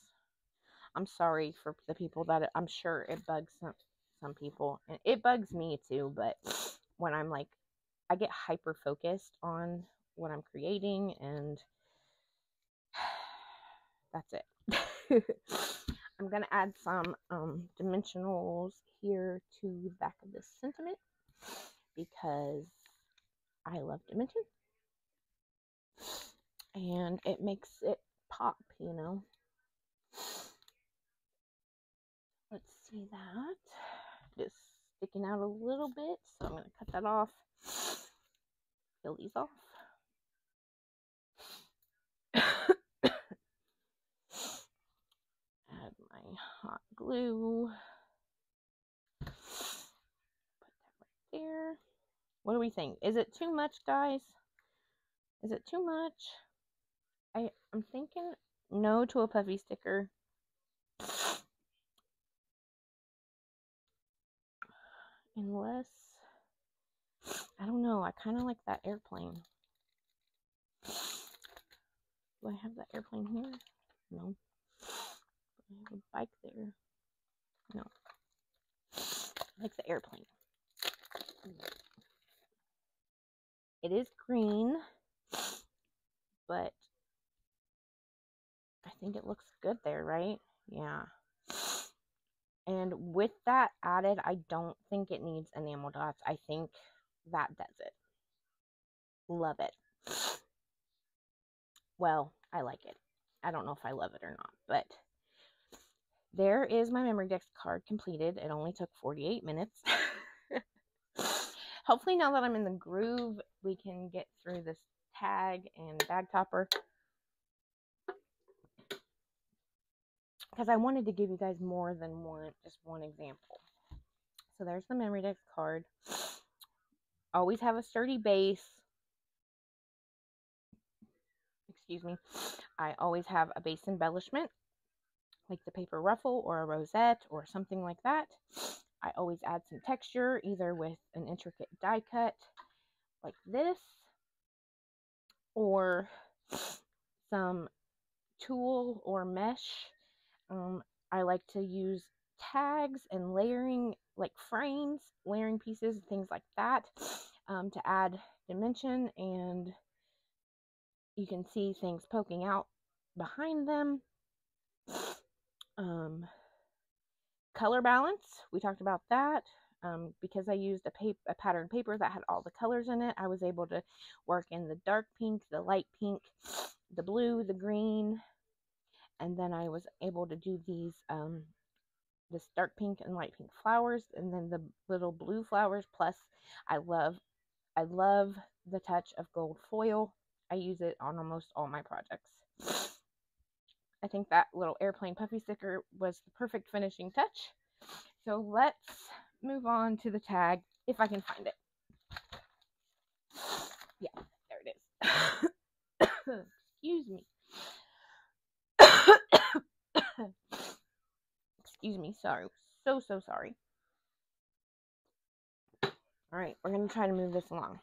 I'm sorry for the people that it, I'm sure it bugs some some people, and it bugs me too. But when I'm like, I get hyper focused on what I'm creating, and that's it. I'm gonna add some um, dimensionals here to the back of this sentiment because I love dimension and it makes it pop, you know. Let's see that. Just sticking out a little bit, so I'm going to cut that off. Peel these off. Add my glue. Put that right there. What do we think? Is it too much, guys? Is it too much? I, I'm thinking no to a puffy sticker. Unless, I don't know, I kind of like that airplane. Do I have that airplane here? No. I have a bike there. No. Like the airplane. It is green, but I think it looks good there, right? Yeah. And with that added, I don't think it needs enamel dots. I think that does it. Love it. Well, I like it. I don't know if I love it or not, but there is my Memorydex card completed. It only took 48 minutes. Hopefully, now that I'm in the groove, we can get through this tag and bag topper. because I wanted to give you guys more than one, just one example. So there's the Memorydex card. Always have a sturdy base. Excuse me. I always have a base embellishment, like the paper ruffle or a rosette or something like that. I always add some texture, either with an intricate die cut like this, or some tulle or mesh um, I like to use tags and layering, like frames, layering pieces, things like that, um, to add dimension. And you can see things poking out behind them. Um, color balance, we talked about that. Um, because I used a, paper, a pattern paper that had all the colors in it, I was able to work in the dark pink, the light pink, the blue, the green, and then I was able to do these um this dark pink and light pink flowers and then the little blue flowers plus I love I love the touch of gold foil. I use it on almost all my projects. I think that little airplane puffy sticker was the perfect finishing touch. So let's move on to the tag if I can find it. Yeah, there it is. Excuse me. Excuse me, sorry. So, so sorry. All right, we're going to try to move this along.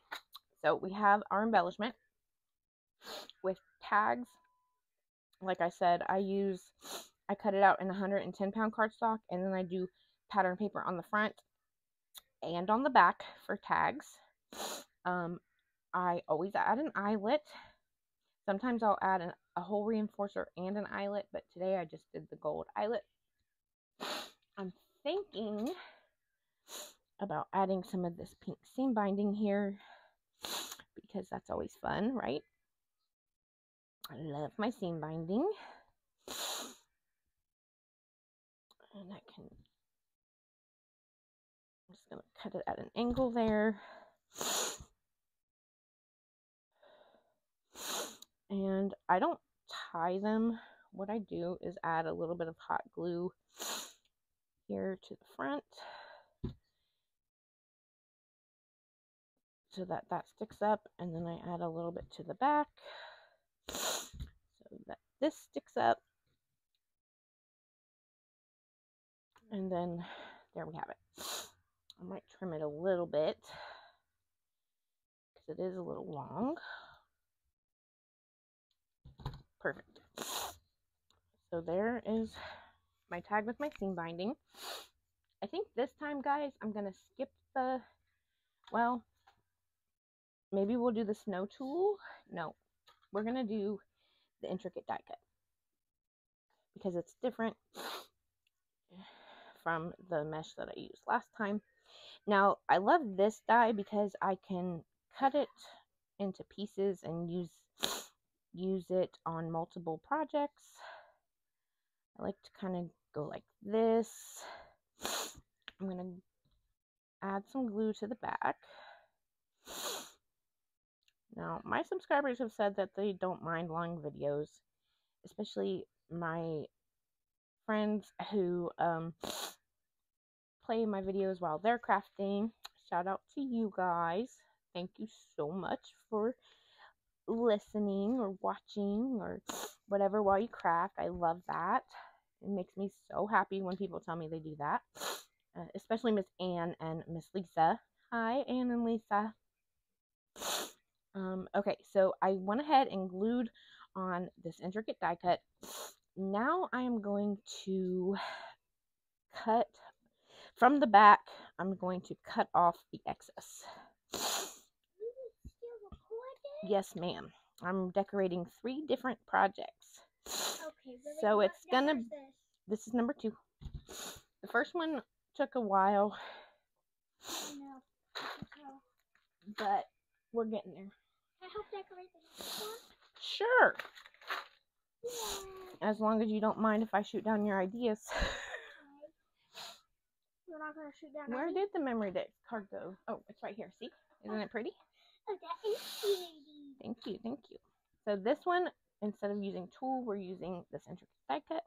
So we have our embellishment with tags. Like I said, I use, I cut it out in 110 pound cardstock and then I do pattern paper on the front and on the back for tags. Um, I always add an eyelet. Sometimes I'll add an, a hole reinforcer and an eyelet, but today I just did the gold eyelet. I'm thinking about adding some of this pink seam binding here because that's always fun, right? I love my seam binding. And I can, I'm just going to cut it at an angle there. And I don't tie them. What I do is add a little bit of hot glue here to the front. so that that sticks up and then I add a little bit to the back that this sticks up. And then there we have it. I might trim it a little bit because it is a little long. Perfect. So there is my tag with my seam binding. I think this time guys I'm gonna skip the well maybe we'll do the snow tulle. No, we're going to do the intricate die cut because it's different from the mesh that I used last time. Now, I love this die because I can cut it into pieces and use use it on multiple projects. I like to kind of go like this. I'm going to add some glue to the back. Now, my subscribers have said that they don't mind long videos, especially my friends who um, play my videos while they're crafting. Shout out to you guys. Thank you so much for listening or watching or whatever while you craft. I love that. It makes me so happy when people tell me they do that, uh, especially Miss Anne and Miss Lisa. Hi, Anne and Lisa. Um, okay, so I went ahead and glued on this intricate die cut. Now I am going to cut from the back, I'm going to cut off the excess. Yes, ma'am. I'm decorating three different projects. Okay, really So it's gonna- this? This is number two. The first one took a while, but we're getting there. Hope decorate the next one. Sure. Yeah. As long as you don't mind if I shoot down your ideas. We're not gonna shoot down. Where any? did the Memorydex card go? Oh, it's right here. See? Isn't it pretty? Oh, that is pretty. Thank you, thank you. So this one, instead of using tulle, we're using this intricate die cut.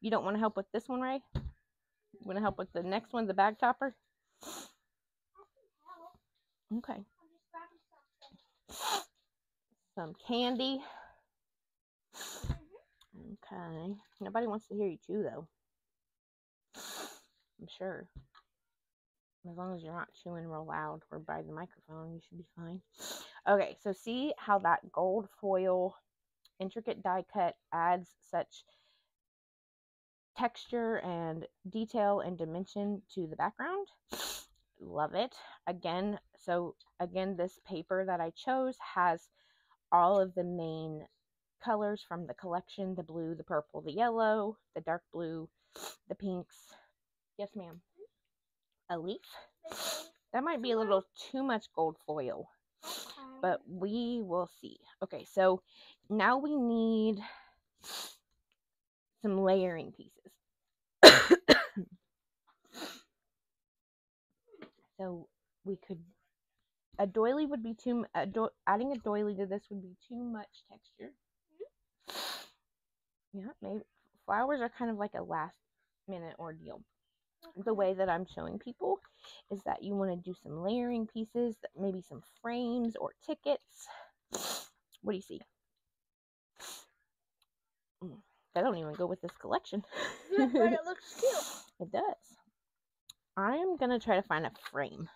You don't want to help with this one, Ray? You want to help with the next one, the bag topper? I can help. Okay. I'm just grabbing something. Some candy. Mhm. Okay. Nobody wants to hear you chew, though. I'm sure. As long as you're not chewing real loud or by the microphone, you should be fine. Okay, so see how that gold foil intricate die cut adds such texture and detail and dimension to the background. Love it. Again, so again, this paper that I chose has all of the main colors from the collection the blue, the purple, the yellow, the dark blue, the pinks. Yes, ma'am. A leaf? That might be a little too much gold foil, but we will see. Okay, so now we need some layering pieces. so we could a doily would be too a do, adding a doily to this would be too much texture. Yeah, maybe flowers are kind of like a last minute ordeal. The way that I'm showing people is that you want to do some layering pieces, maybe some frames or tickets. What do you see? Mm, That don't even go with this collection. Yeah, but it looks cute. It does. I'm gonna try to find a frame.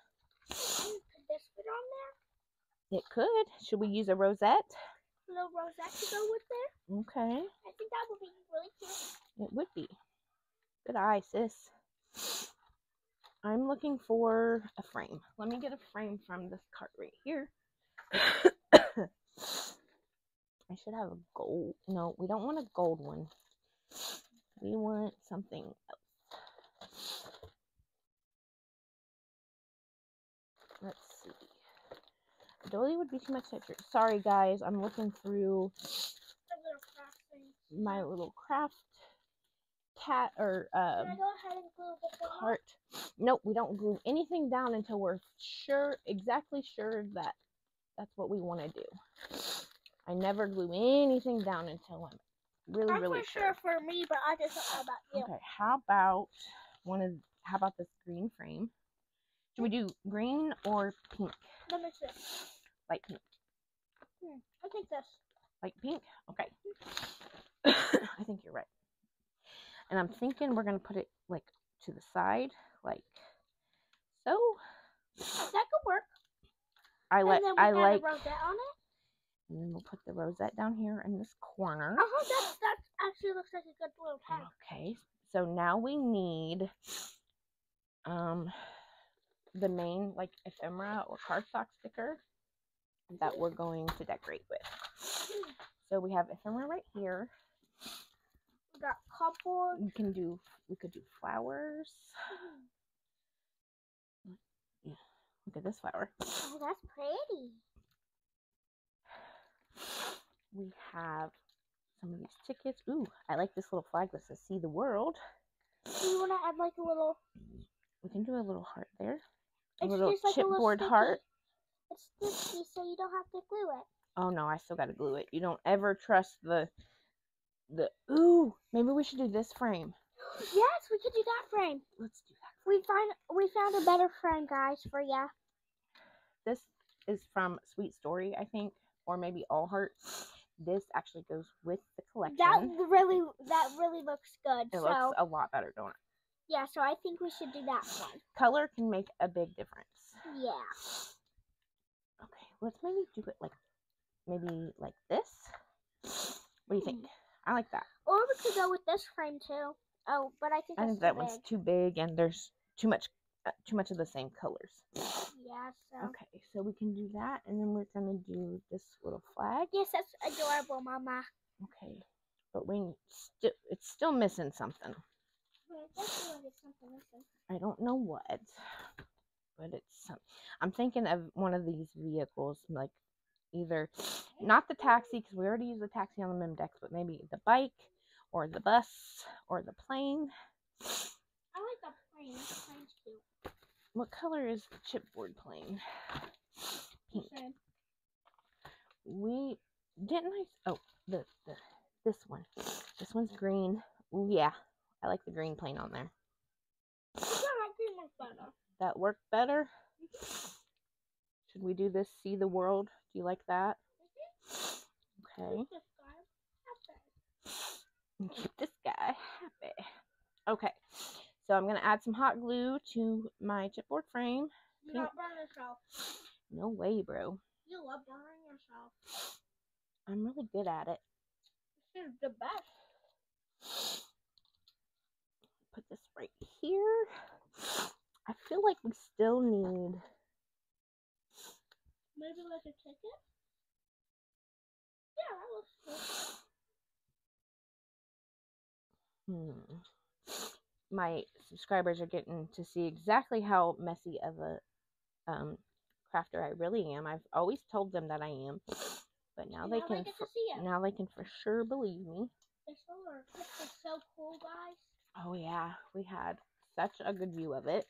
Could this fit on there? It could. Should we use a rosette? A little rosette to go with there. Okay. I think that would be really cute. It would be. Good eye, sis. I'm looking for a frame. Let me get a frame from this cart right here. I should have a gold. No, we don't want a gold one. We want something else. Let's see. Dolly would be too much texture. Sorry, guys. I'm looking through little my little craft cat or Can I go ahead and glue this one on? cart. Nope, we don't glue anything down until we're sure, exactly sure that that's what we want to do. I never glue anything down until I'm really, I'm really for sure for me, but I just don't know about you. Okay, how about one of how about this green frame? Should we do green or pink? Let me see. Light pink. Hmm, I think this. Light pink? Okay. I think you're right. And I'm thinking we're gonna put it like to the side, like so. That could work. I let I like rosette on it. and then we'll put the rosette down here in this corner. Uh huh. That that actually looks like a good little tag. Okay, so now we need um the main like ephemera or cardstock sticker that we're going to decorate with. So we have ephemera right here. We got couple. We can do we could do flowers. Yeah, look at this flower. Oh, that's pretty. We have some of these tickets. Ooh, I like this little flag that says "See the World." Do you want to add like a little? We can do a little heart there. A It's little just like a little chipboard heart. It's sticky, so you don't have to glue it. Oh no, I still gotta glue it. You don't ever trust the the ooh, maybe we should do this frame. yes, we could do that frame. Let's do that. We find we found a better frame, guys, for ya. This is from Sweet Story, I think, or maybe All Hearts. This actually goes with the collection. That really that really looks good. it so looks a lot better, don't it? yeah, so I think we should do that one. Color can make a big difference. Yeah. Let's maybe do it like maybe like this. What do you think? I like that. Or we could go with this frame too. Oh, but I think I think that one's too big and there's too much uh, too much of the same colors. Yeah. So. Okay, so we can do that, and then we're gonna do this little flag. Yes, that's adorable, Mama. Okay, but we still it's still missing something. Wait, something missing. I don't know what, but it's. Um, I'm thinking of one of these vehicles, like either not the taxi because we already use the taxi on the Mimdex, but maybe the bike or the bus or the plane. I like the plane. The plane's cute. What color is the chipboard plane? Pink. We didn't I? Oh, the, the this one. This one's green. Ooh, yeah, I like the green plane on there. Yeah, I green one's better. That work better. Should we do this? See the world. Do you like that? Okay. Keep this guy happy. And keep this guy happy. Okay. So I'm gonna add some hot glue to my chipboard frame. You don't burn yourself. No way, bro. You love burning yourself. I'm really good at it. This is the best. Put this right here. I feel like we still need Maybe like a ticket? Yeah, that looks good. Hmm. My subscribers are getting to see exactly how messy of a um, crafter I really am. I've always told them that I am, but now And they now can get to for, see it. now they can for sure believe me. This solar eclipse is so cool, guys. Oh yeah, we had such a good view of it.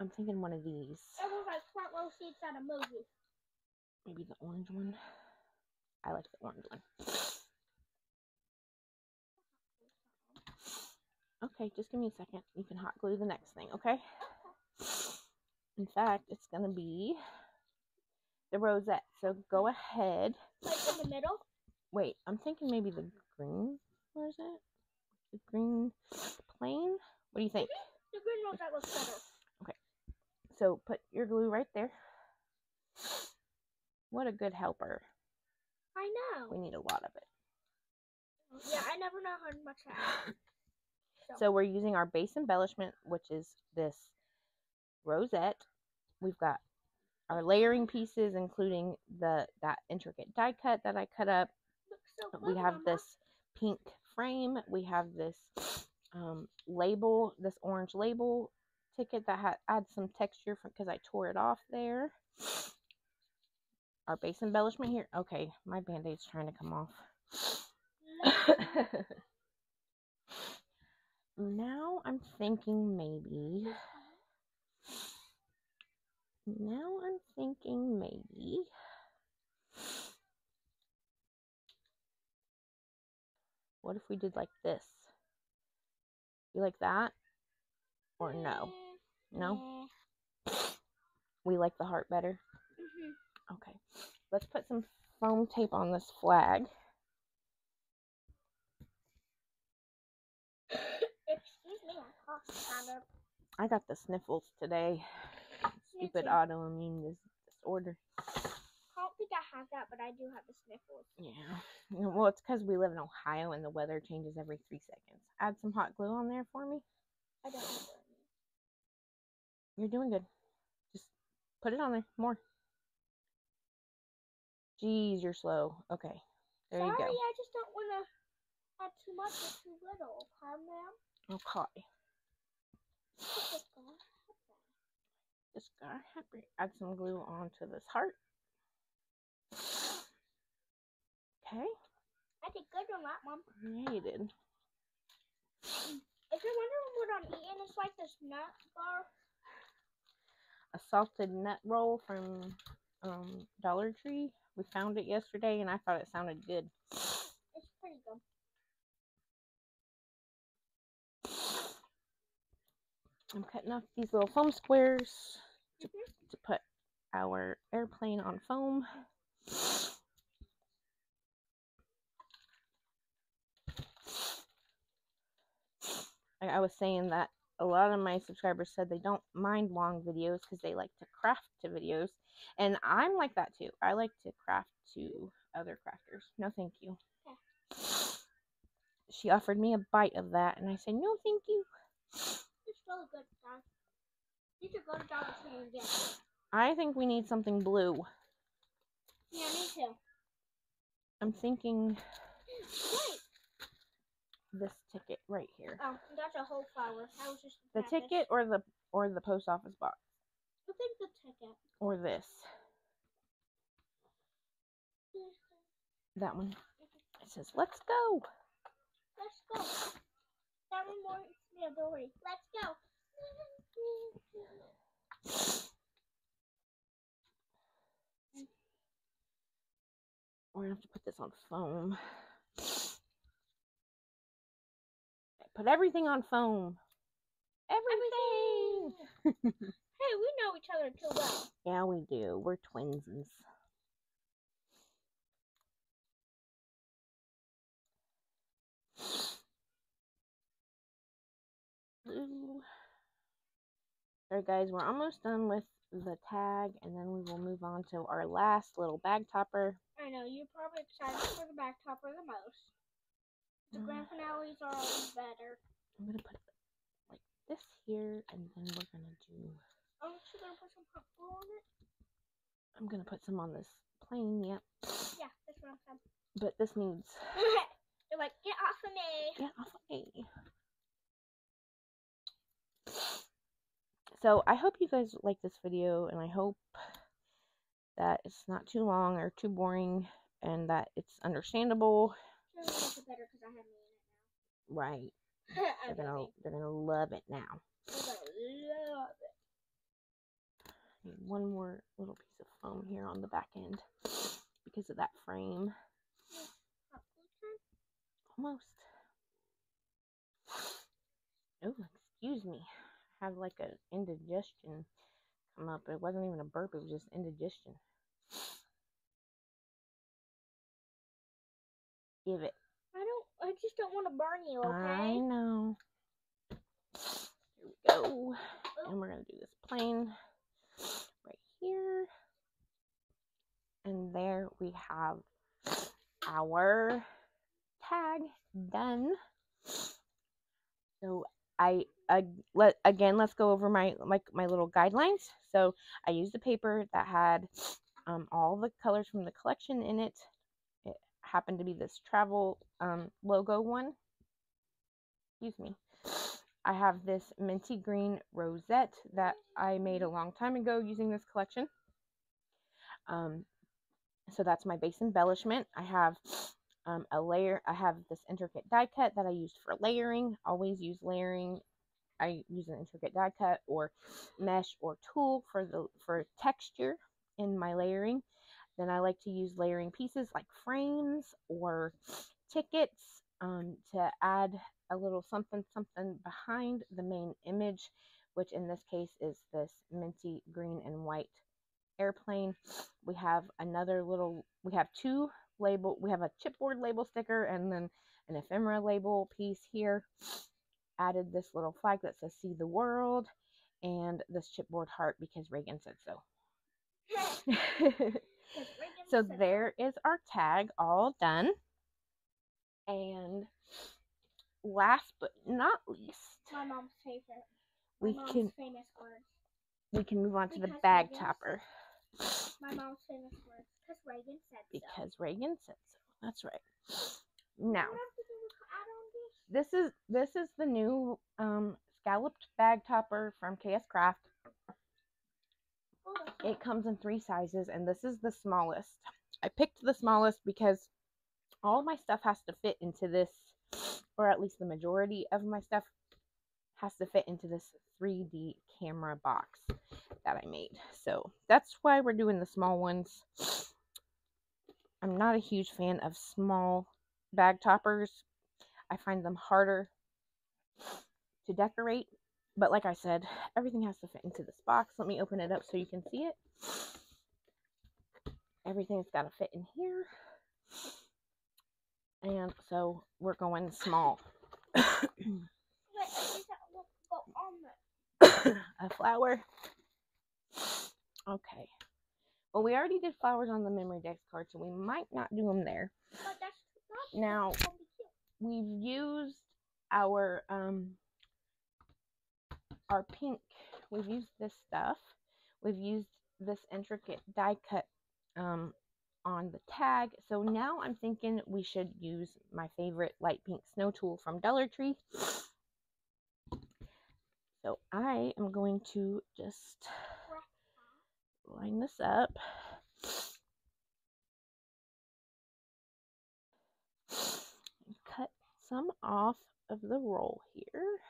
I'm thinking one of these. It was like front row seats at a movie. Maybe the orange one. I like the orange one. Okay, just give me a second. You can hot glue the next thing, okay? In fact, it's going to be the rosette. So go ahead. Like in the middle? Wait, I'm thinking maybe the green rosette? The green plane. What do you think? The green rosette looks better. Okay. So put your glue right there. What a good helper. I know. We need a lot of it. Yeah, I never know how much I have. So we're using our base embellishment, which is this rosette. We've got our layering pieces, including the that intricate die cut that I cut up. So We have this pink frame. We have this um, label, this orange label ticket that had, adds some texture because I tore it off there. Our base embellishment here. Okay, my band-aid's trying to come off. now I'm thinking maybe. Now I'm thinking maybe. What if we did like this? You like that? Or no? No? We like the heart better? Mhm. Okay. Let's put some foam tape on this flag. Excuse me, I coughed kind of. I got the sniffles today. Stupid autoimmune dis- disorder. Think I have that, but I do have the sniffles. Yeah. Well, it's because we live in Ohio and the weather changes every three seconds. Add some hot glue on there for me. I don't have. You're doing good. Just put it on there. More. Jeez, you're slow. Okay. There Sorry, you go. I just don't want to add too much or too little. Calm down. Okay. Just go. Just got happy. Add some glue onto this heart. Okay. I did good on that, Mom. Yeah, you did. If you're wondering what I'm eating, it's like this nut bar. A salted nut roll from um, Dollar Tree. We found it yesterday and I thought it sounded good. It's pretty good. I'm cutting off these little foam squares to, Mhm. to put our airplane on foam. Like I was saying that a lot of my subscribers said they don't mind long videos because they like to craft to videos. And I'm like that too. I like to craft to other crafters. No, thank you. She offered me a bite of that, and I said, no, thank you. It's really good, guys. You should go to Dollar Tree and get it. I think we need something blue. Yeah, me too. I'm thinking Wait. this ticket right here. Oh, that's a whole flower. That was just The package. ticket or the or the post office box I think the ticket. or this. That one. It says, "Let's go." Let's go. That reminds me of Dory. Let's go. We're gonna have to put this on foam. Put everything on foam. Everything. hey, we know each other too well. Yeah, we do. We're twinsies. Ooh. Alright guys, we're almost done with the tag and then we will move on to our last little bag topper. I know you're probably excited for the back topper the most. The mm. grand finales are always better. I'm gonna put like this here and then we're gonna do Oh, she's gonna put some hot glue on it. I'm gonna put some on this plane, yep. Yeah, that's what I'm saying. But this needs They're like, get off of me. get off of me. So I hope you guys like this video and I hope that it's not too long or too boring and that it's understandable. It's it better because I have me Right. They're. Gonna they're gonna love it now. Love it. One more little piece of foam here on the back end because of that frame. Almost. glue time? Almost. Oh, had like an indigestion come up. It wasn't even a burp, it was just indigestion. Give it. I don't. I just don't want to burn you. okay? I know. Here we go. And we're going to do this plane right here. And there we have our tag done. So I let again let's go over my like my little guidelines. So I used a paper that had um, all the colors from the collection in it. It happened to be this travel um, logo one. Excuse me. I have this minty green rosette that I made a long time ago using this collection. Um, so that's my base embellishment. I have um, a layer. I have this intricate die cut that I used for layering. Always use layering. I use an intricate die cut or mesh or tulle for the for texture in my layering. Then I like to use layering pieces like frames or tickets um, to add a little something something behind the main image, which in this case is this minty green and white airplane. We have another little, we have two label, we have a chipboard label sticker and then an ephemera label piece here. Added this little flag that says see the world and this chipboard heart because Reagan said so. So there is our tag all done. And last but not least, My mom's favorite. we my mom's can we can move on to the bag topper My mom's famous words. Because Reagan said so. because Reagan said so. That's right. Now, have to do a add-on dish? this is this is the new um scalloped bag topper from KS Craft. It comes in three sizes and this is the smallest. I picked the smallest because all my stuff has to fit into this or at least the majority of my stuff has to fit into this 3D camera box that I made. So that's why we're doing the small ones. I'm not a huge fan of small bag toppers. I find them harder to decorate. But like I said, everything has to fit into this box. Let me open it up so you can see it. Everything's got to fit in here. And so we're going small. Wait, is that what go on there? a flower. Okay. Well, we already did flowers on the Memorydex card, so we might not do them there. But that's Now- that's gonna be cute. We've used our um our pink. We've used this stuff. We've used this intricate die cut um on the tag. So now I'm thinking we should use my favorite light pink snow tulle from Dollar Tree. So I am going to just line this up. and Cut some off of the roll here.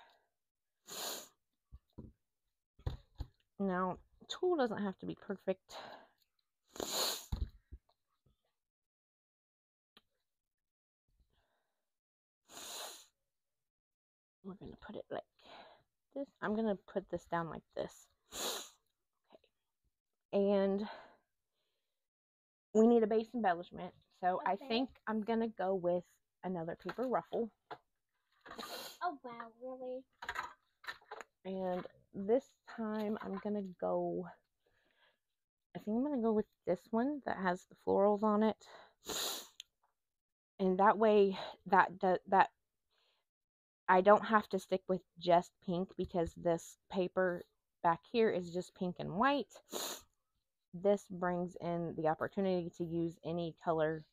Now, tulle doesn't have to be perfect. We're going to put it like this. I'm going to put this down like this. Okay. And we need a base embellishment. So I think I'm going to go with another paper ruffle. Oh wow, really? And this time I'm going to go, I think I'm going to go with this one that has the florals on it. And that way that do, that I don't have to stick with just pink because this paper back here is just pink and white. This brings in the opportunity to use any color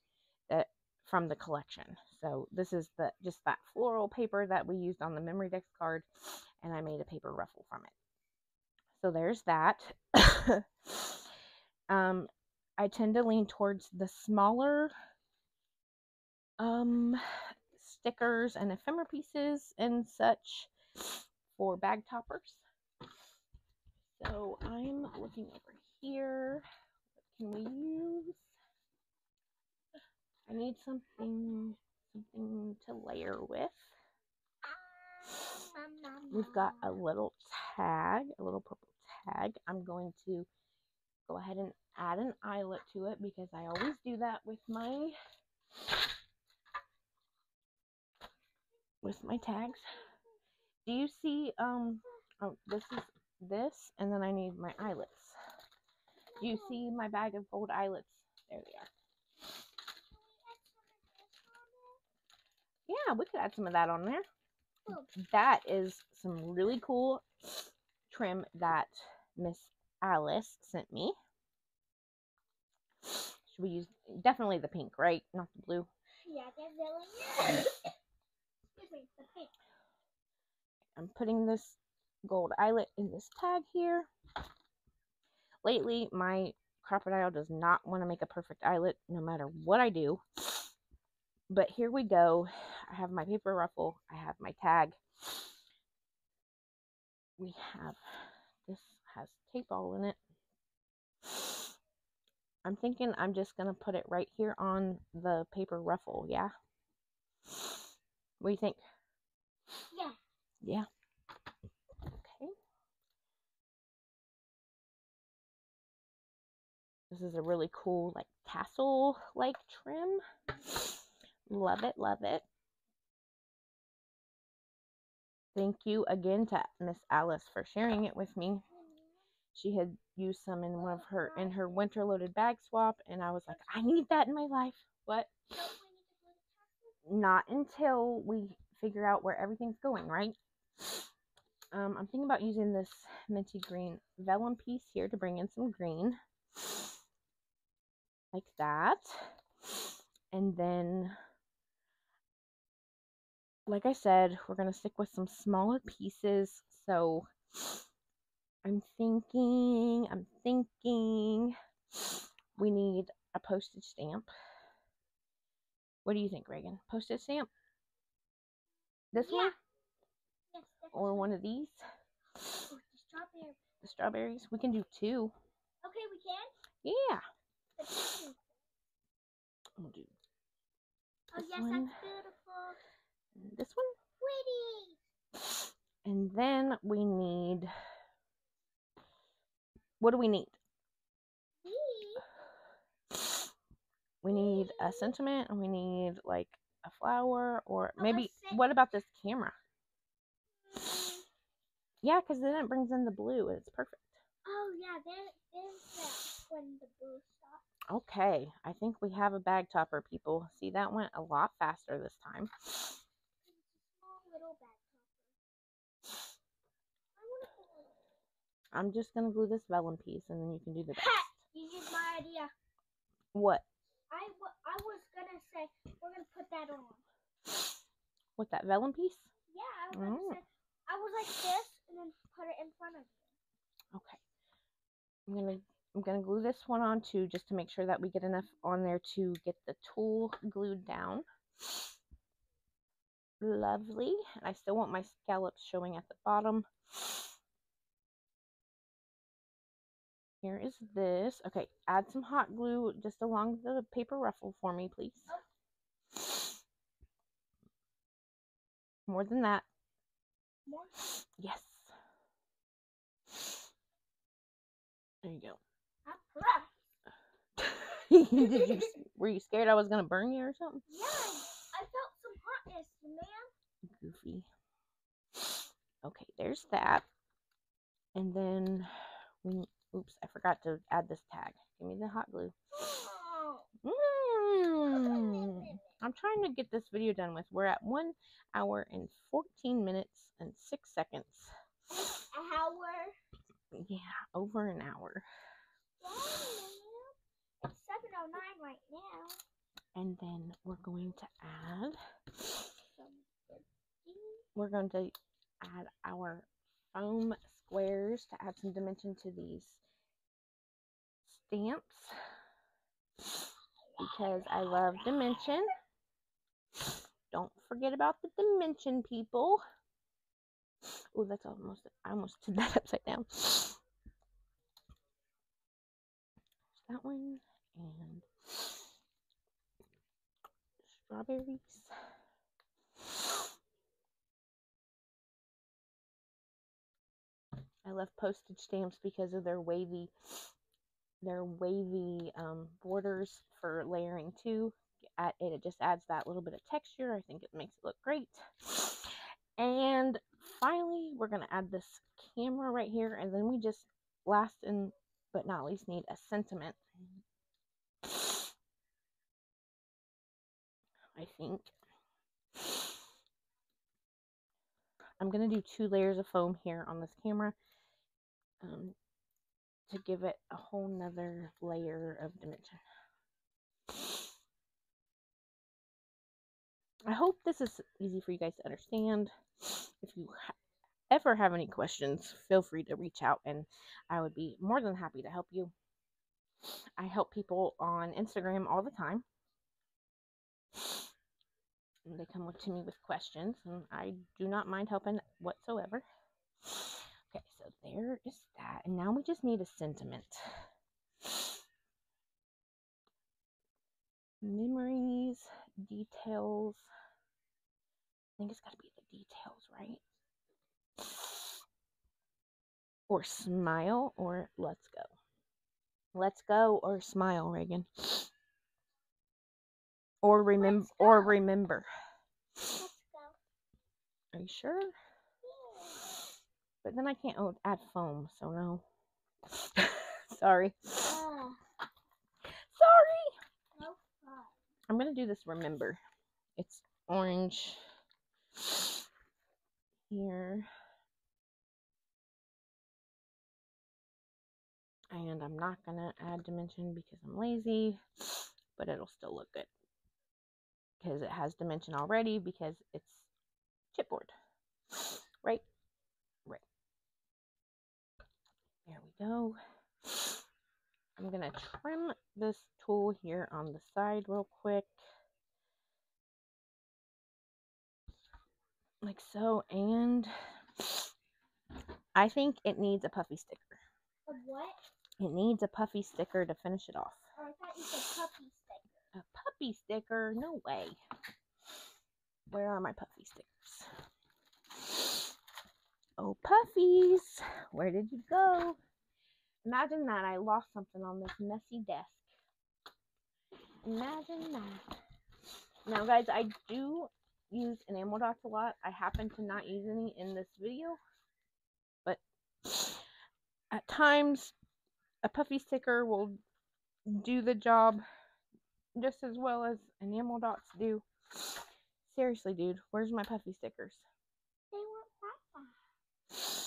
that from the collection. So this is the just that floral paper that we used on the Memorydex card and I made a paper ruffle from it. So there's that. um I tend to lean towards the smaller um stickers and ephemera pieces and such for bag toppers. So I'm looking over here. What can we use? I need something something to layer with. We've got a little tag, a little purple tag. I'm going to go ahead and add an eyelet to it because I always do that with my with my tags. Do you see um oh this is this and then I need my eyelets. Do you see my bag of gold eyelets? There they are. Yeah, we could add some of that on there. That is some really cool trim that Miss Alice sent me. Should we use definitely the pink, right? Not the blue. Yeah, definitely. I'm putting this gold eyelet in this tag here. Lately, my Crop-A-Dile does not want to make a perfect eyelet no matter what I do. But here we go. I have my paper ruffle. I have my tag. We have, this has tape all in it. I'm thinking I'm just going to put it right here on the paper ruffle, yeah? What do you think? Yeah. Yeah. Okay. This is a really cool, like, tassel like trim. Love it, love it. Thank you again to Miss Alice for sharing it with me. She had used some in one of her in her winter loaded bag swap and I was like, I need that in my life. What? Not until we figure out where everything's going, right? Um, I'm thinking about using this minty green vellum piece here to bring in some green. Like that. And then like I said, we're going to stick with some smaller pieces. So I'm thinking, I'm thinking we need a postage stamp. What do you think, Reagan? Post-it stamp? This Yeah. one? Yes, Or one of these? Oh, the strawberry. The strawberries? We can do two. Okay, we can. Yeah. The pink. We'll do Oh This yes, one. that's beautiful. this one. Pretty. And then we need. What do we need? We need a sentiment and we need like a flower or maybe. What about this camera? Yeah, because then it brings in the blue and it's perfect. Oh yeah, there is that when the blue stops. Okay, I think we have a bag topper, people. See, that went a lot faster this time. It's a small little bag topper. I want to put one. I'm just going to glue this vellum piece and then you can do the rest. You used my idea. What? I, was gonna say we're gonna put that on. What, that vellum piece? Yeah, I was gonna Mm. say I was like this and then put it in front of you. Okay. I'm gonna I'm gonna glue this one on too, just to make sure that we get enough on there to get the tulle glued down. Lovely. And I still want my scallops showing at the bottom. Here is this. Okay, add some hot glue just along the paper ruffle for me, please. More than that. More. Yes. There you go. Did you were you scared I was gonna burn you or something? Yeah, I felt some hotness, man. Goofy. Okay, there's that. And then we oops, I forgot to add this tag. Give me the hot glue. Mm. I'm trying to get this video done with. We're at one hour and 14 minutes and six seconds. An hour. Yeah, over an hour. It's seven oh nine right now. And then we're going to add we're going to add our foam squares to add some dimension to these stamps because I love dimension. Don't forget about the dimension, people. Oh, that's almost, I almost did that upside down. That one and strawberries. I love postage stamps because of their wavy their wavy um, borders for layering too. At It, it just adds that little bit of texture. I think it makes it look great. And finally, we're to add this camera right here. And then we just, last and but not least, need a sentiment. I think. I'm to do two layers of foam here on this camera um, to give it a whole nother layer of dimension. I hope this is easy for you guys to understand. If you ha ever have any questions, feel free to reach out and I would be more than happy to help you. I help people on Instagram all the time. And they come to me with questions, and I do not mind helping whatsoever. So there is that. And now we just need a sentiment. Memories, details. I think it's got to be the details, right? Or smile, or let's go. Let's go, or smile, Reagan. Or remember, or remember. Let's go. Are you sure? But then I can't add foam, so no. Sorry. Sorry. no. I'm gonna do this remember. It's orange here. And I'm not gonna add dimension because I'm lazy, but it'll still look good. Because it has dimension already because it's chipboard. Right. There we go. I'm gonna trim this tulle here on the side real quick. Like so, and I think it needs a puffy sticker. A what? It needs a puffy sticker to finish it off. Oh, I thought you said puppy sticker. A puppy sticker? No way. Where are my puffy stickers? Oh, puffies! Where did you go? Imagine that I lost something on this messy desk. Imagine that. Now, guys, I do use enamel dots a lot. I happen to not use any in this video, but at times a puffy sticker will do the job just as well as enamel dots do. Seriously, dude, where's my puffy stickers? They went Papa.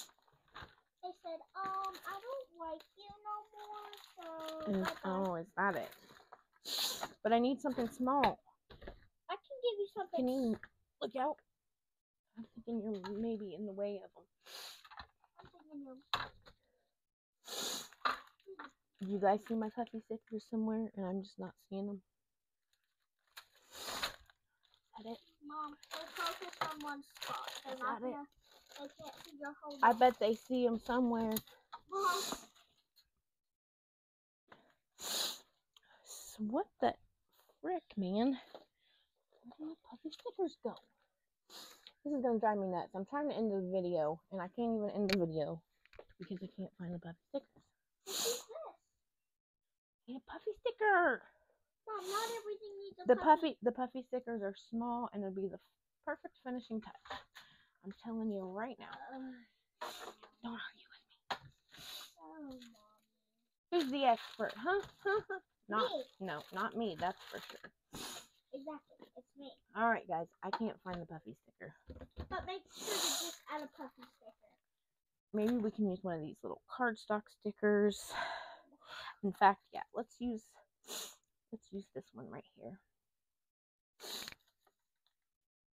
Said, um, I don't like you no more, so Is, bye-bye. oh, is that it? But I need something small. I can give you something. Can you look out? I'm thinking you're maybe in the way of them. something in your- Do you guys see my puffy stickers somewhere and I'm just not seeing them? Is that it? Mom, they're focused on one spot. Is that it? Gonna. They can't see your whole. I bet they see him somewhere. What the frick, man? Where did my puffy stickers go? This is gonna drive me nuts. I'm trying to end the video and I can't even end the video because I can't find the puffy stickers. what is this? I need a puffy sticker. Mom, not everything needs a The puffy the puffy stickers are small and it'll be the perfect finishing touch. I'm telling you right now. Don't argue with me. oh, Who's the expert, huh? not Me. no, not me, that's for sure. Exactly. It's me. All right, guys, I can't find the puffy sticker. But make sure to just add a puppy sticker. Maybe we can use one of these little cardstock stickers. In fact, yeah, let's use let's use this one right here.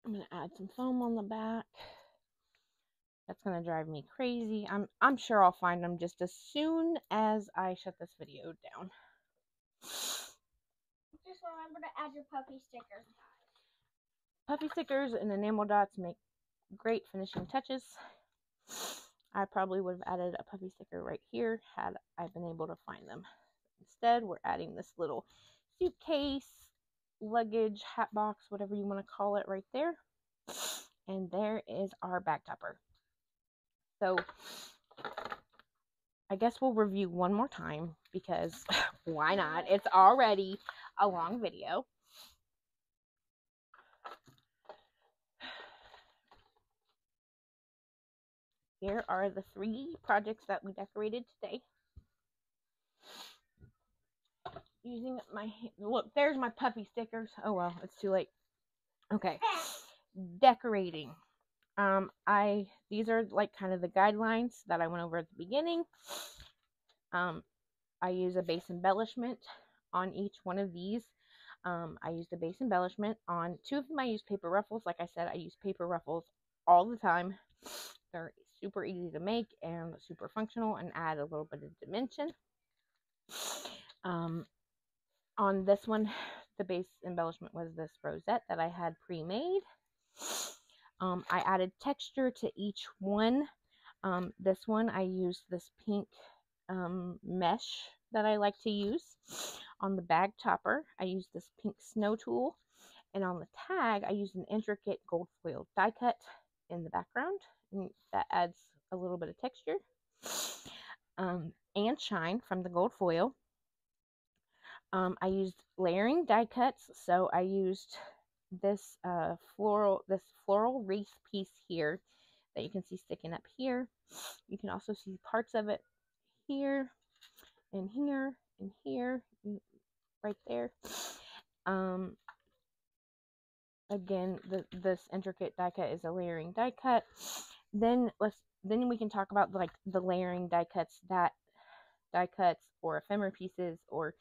I'm gonna add some foam on the back. That's gonna drive me crazy. I'm I'm sure I'll find them just as soon as I shut this video down. Just remember to add your puppy stickers. Puffy stickers and enamel dots make great finishing touches. I probably would have added a puffy sticker right here had I been able to find them. Instead, we're adding this little suitcase, luggage, hat box, whatever you want to call it right there. And there is our back topper. So I guess we'll review one more time because why not? It's already a long video. Here are the three projects that we decorated today. Using my, look, there's my puppy stickers. Oh well, it's too late. Okay, decorating. Um, I, these are like kind of the guidelines that I went over at the beginning. Um, I use a base embellishment on each one of these. Um, I use a base embellishment on two of them. I use paper ruffles. Like I said, I use paper ruffles all the time. They're super easy to make and super functional and add a little bit of dimension. Um, on this one, the base embellishment was this rosette that I had pre-made. Um, I added texture to each one. Um, this one, I used this pink um, mesh that I like to use. On the bag topper, I used this pink snow tulle. And on the tag, I used an intricate gold foil die cut in the background. And that adds a little bit of texture. Um, and shine from the gold foil. Um, I used layering die cuts, so I used this uh, floral this floral wreath piece here that you can see sticking up here. You can also see parts of it here and here and here mm, right there. Um, again, the, this intricate die cut is a layering die cut. Then let's then we can talk about like the layering die cuts that die cuts or ephemera pieces or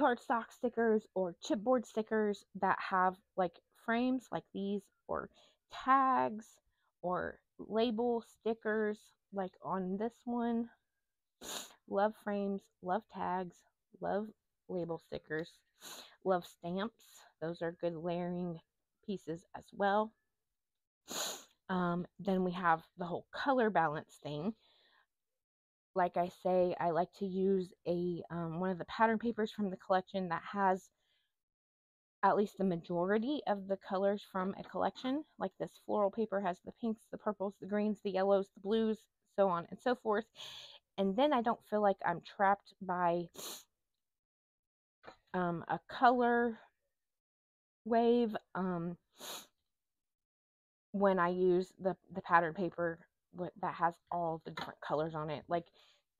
cardstock stickers or chipboard stickers that have like frames like these or tags or label stickers like on this one. Love frames, love tags, love label stickers, love stamps. Those are good layering pieces as well. Um, then we have the whole color balance thing like I say, I like to use a um, one of the pattern papers from the collection that has at least the majority of the colors from a collection. Like this floral paper has the pinks, the purples, the greens, the yellows, the blues, so on and so forth. And then I don't feel like I'm trapped by um, a color wave um, when I use the, the pattern paper that has all the different colors on it. Like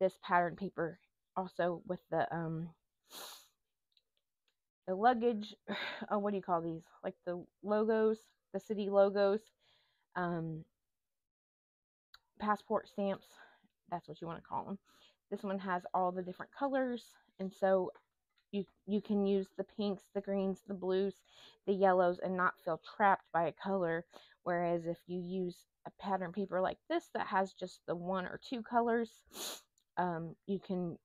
this pattern paper also with the um the luggage oh what do you call these like the logos the city logos um passport stamps that's what you want to call them this one has all the different colors and so you you can use the pinks the greens the blues the yellows and not feel trapped by a color whereas if you use a pattern paper like this that has just the one or two colors um, you can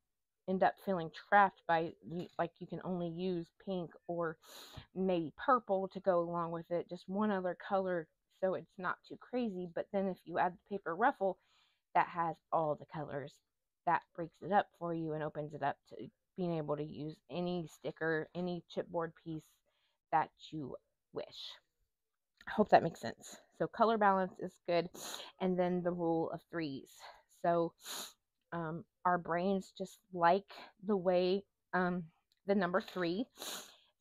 end up feeling trapped by like you can only use pink or maybe purple to go along with it just one other color so it's not too crazy. But then if you add the paper ruffle that has all the colors that breaks it up for you and opens it up to being able to use any sticker any chipboard piece that you wish I hope that makes sense so color balance is good and then the rule of threes so um, our brains just like the way um, the number three.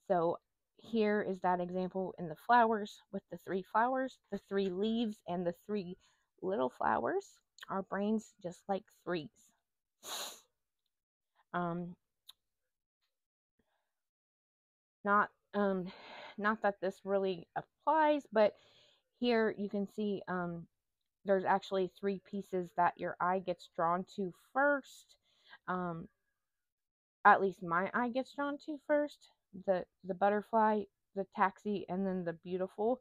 So here is that example in the flowers with the three flowers, the three leaves, and the three little flowers. Our brains just like threes. Um, not um, not that this really applies, but here you can see um, there's actually three pieces that your eye gets drawn to first. Um, at least my eye gets drawn to first. The the butterfly, the taxi, and then the beautiful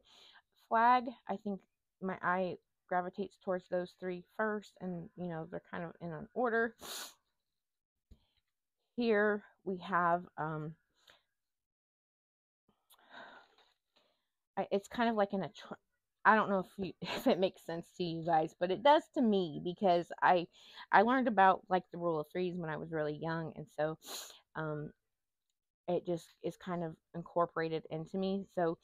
flag. I think my eye gravitates towards those three first, and you know they're kind of in an order. Here we have um, it's kind of like in I don't know if you if it makes sense to you guys, but it does to me because I I learned about like the rule of threes when I was really young, and so um, it just is kind of incorporated into me. So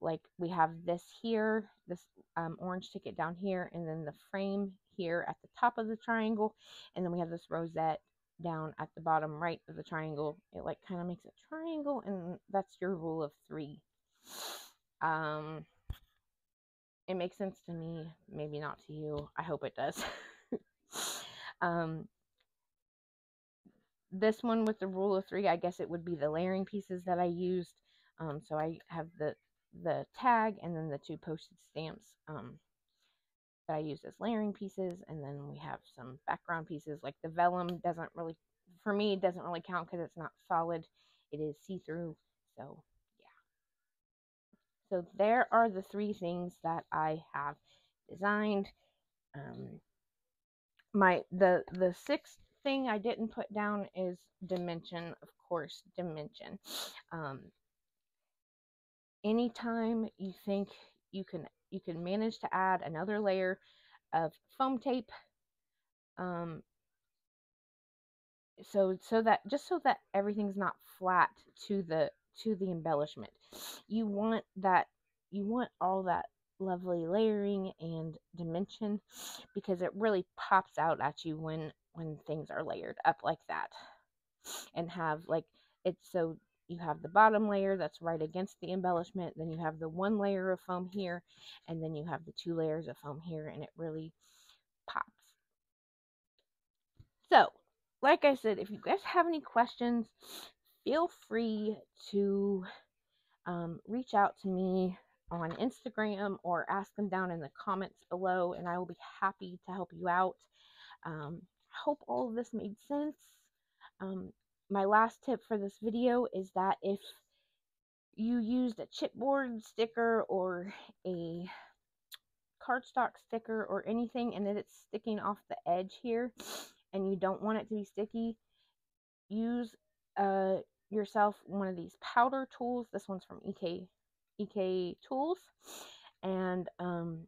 like we have this here, this um, orange ticket down here, and then the frame here at the top of the triangle, and then we have this rosette down at the bottom right of the triangle. It like kind of makes a triangle, and that's your rule of three. Um, it makes sense to me, maybe not to you. I hope it does. um, this one with the rule of three, I guess it would be the layering pieces that I used. Um, so I have the the tag and then the two postage stamps um, that I use as layering pieces, and then we have some background pieces like the vellum doesn't really, for me, doesn't really count because it's not solid. It is see-through, so yeah. So there are the three things that I have designed. Um, my the the sixth thing I didn't put down is dimension, of course, dimension. Um, anytime you think you can you can manage to add another layer of foam tape um, so so that just so that everything's not flat to the to the embellishment. You want that you want all that lovely layering and dimension because it really pops out at you when when things are layered up like that. And have like it's so you have the bottom layer that's right against the embellishment then you have the one layer of foam here and then you have the two layers of foam here and it really pops. So like i said if you guys have any questions feel free to um, reach out to me on instagram or ask them down in the comments below and i will be happy to help you out. Um, i hope all of this made sense. Um, my last tip for this video is that if you used a chipboard sticker or a cardstock sticker or anything and that it's sticking off the edge here and you don't want it to be sticky, use uh, yourself one of these powder tools. This one's from EK EK Tools. And um,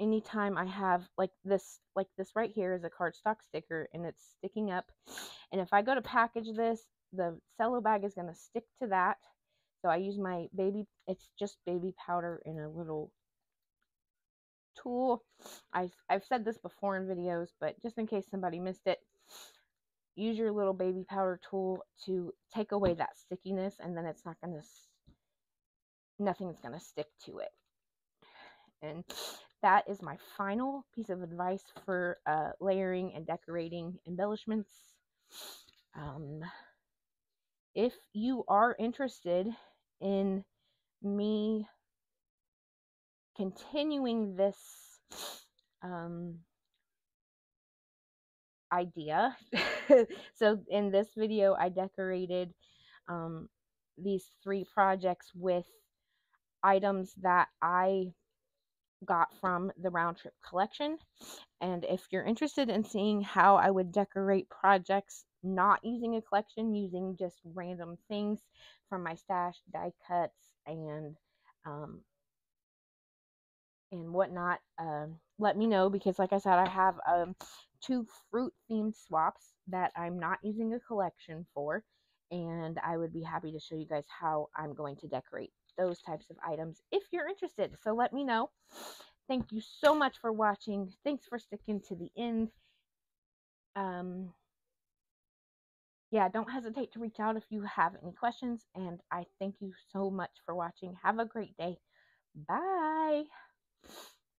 anytime I have like this, like this right here is a cardstock sticker and it's sticking up. And if I go to package this, the cello bag is going to stick to that. So I use my baby, it's just baby powder in a little tool. I, I've said this before in videos, but just in case somebody missed it, use your little baby powder tool to take away that stickiness and then it's not going to, nothing's going to stick to it. And that is my final piece of advice for uh, layering and decorating embellishments. Um, if you are interested in me continuing this um, idea, so in this video, I decorated um, these three projects with items that I got from the round trip collection. And if you're interested in seeing how I would decorate projects not using a collection, using just random things from my stash, die cuts, and um, and whatnot, um, let me know because, like I said, I have um, two fruit themed swaps that I'm not using a collection for, and I would be happy to show you guys how I'm going to decorate those types of items if you're interested. So let me know. Thank you so much for watching. Thanks for sticking to the end. Um, yeah, don't hesitate to reach out if you have any questions. And I thank you so much for watching. Have a great day. Bye.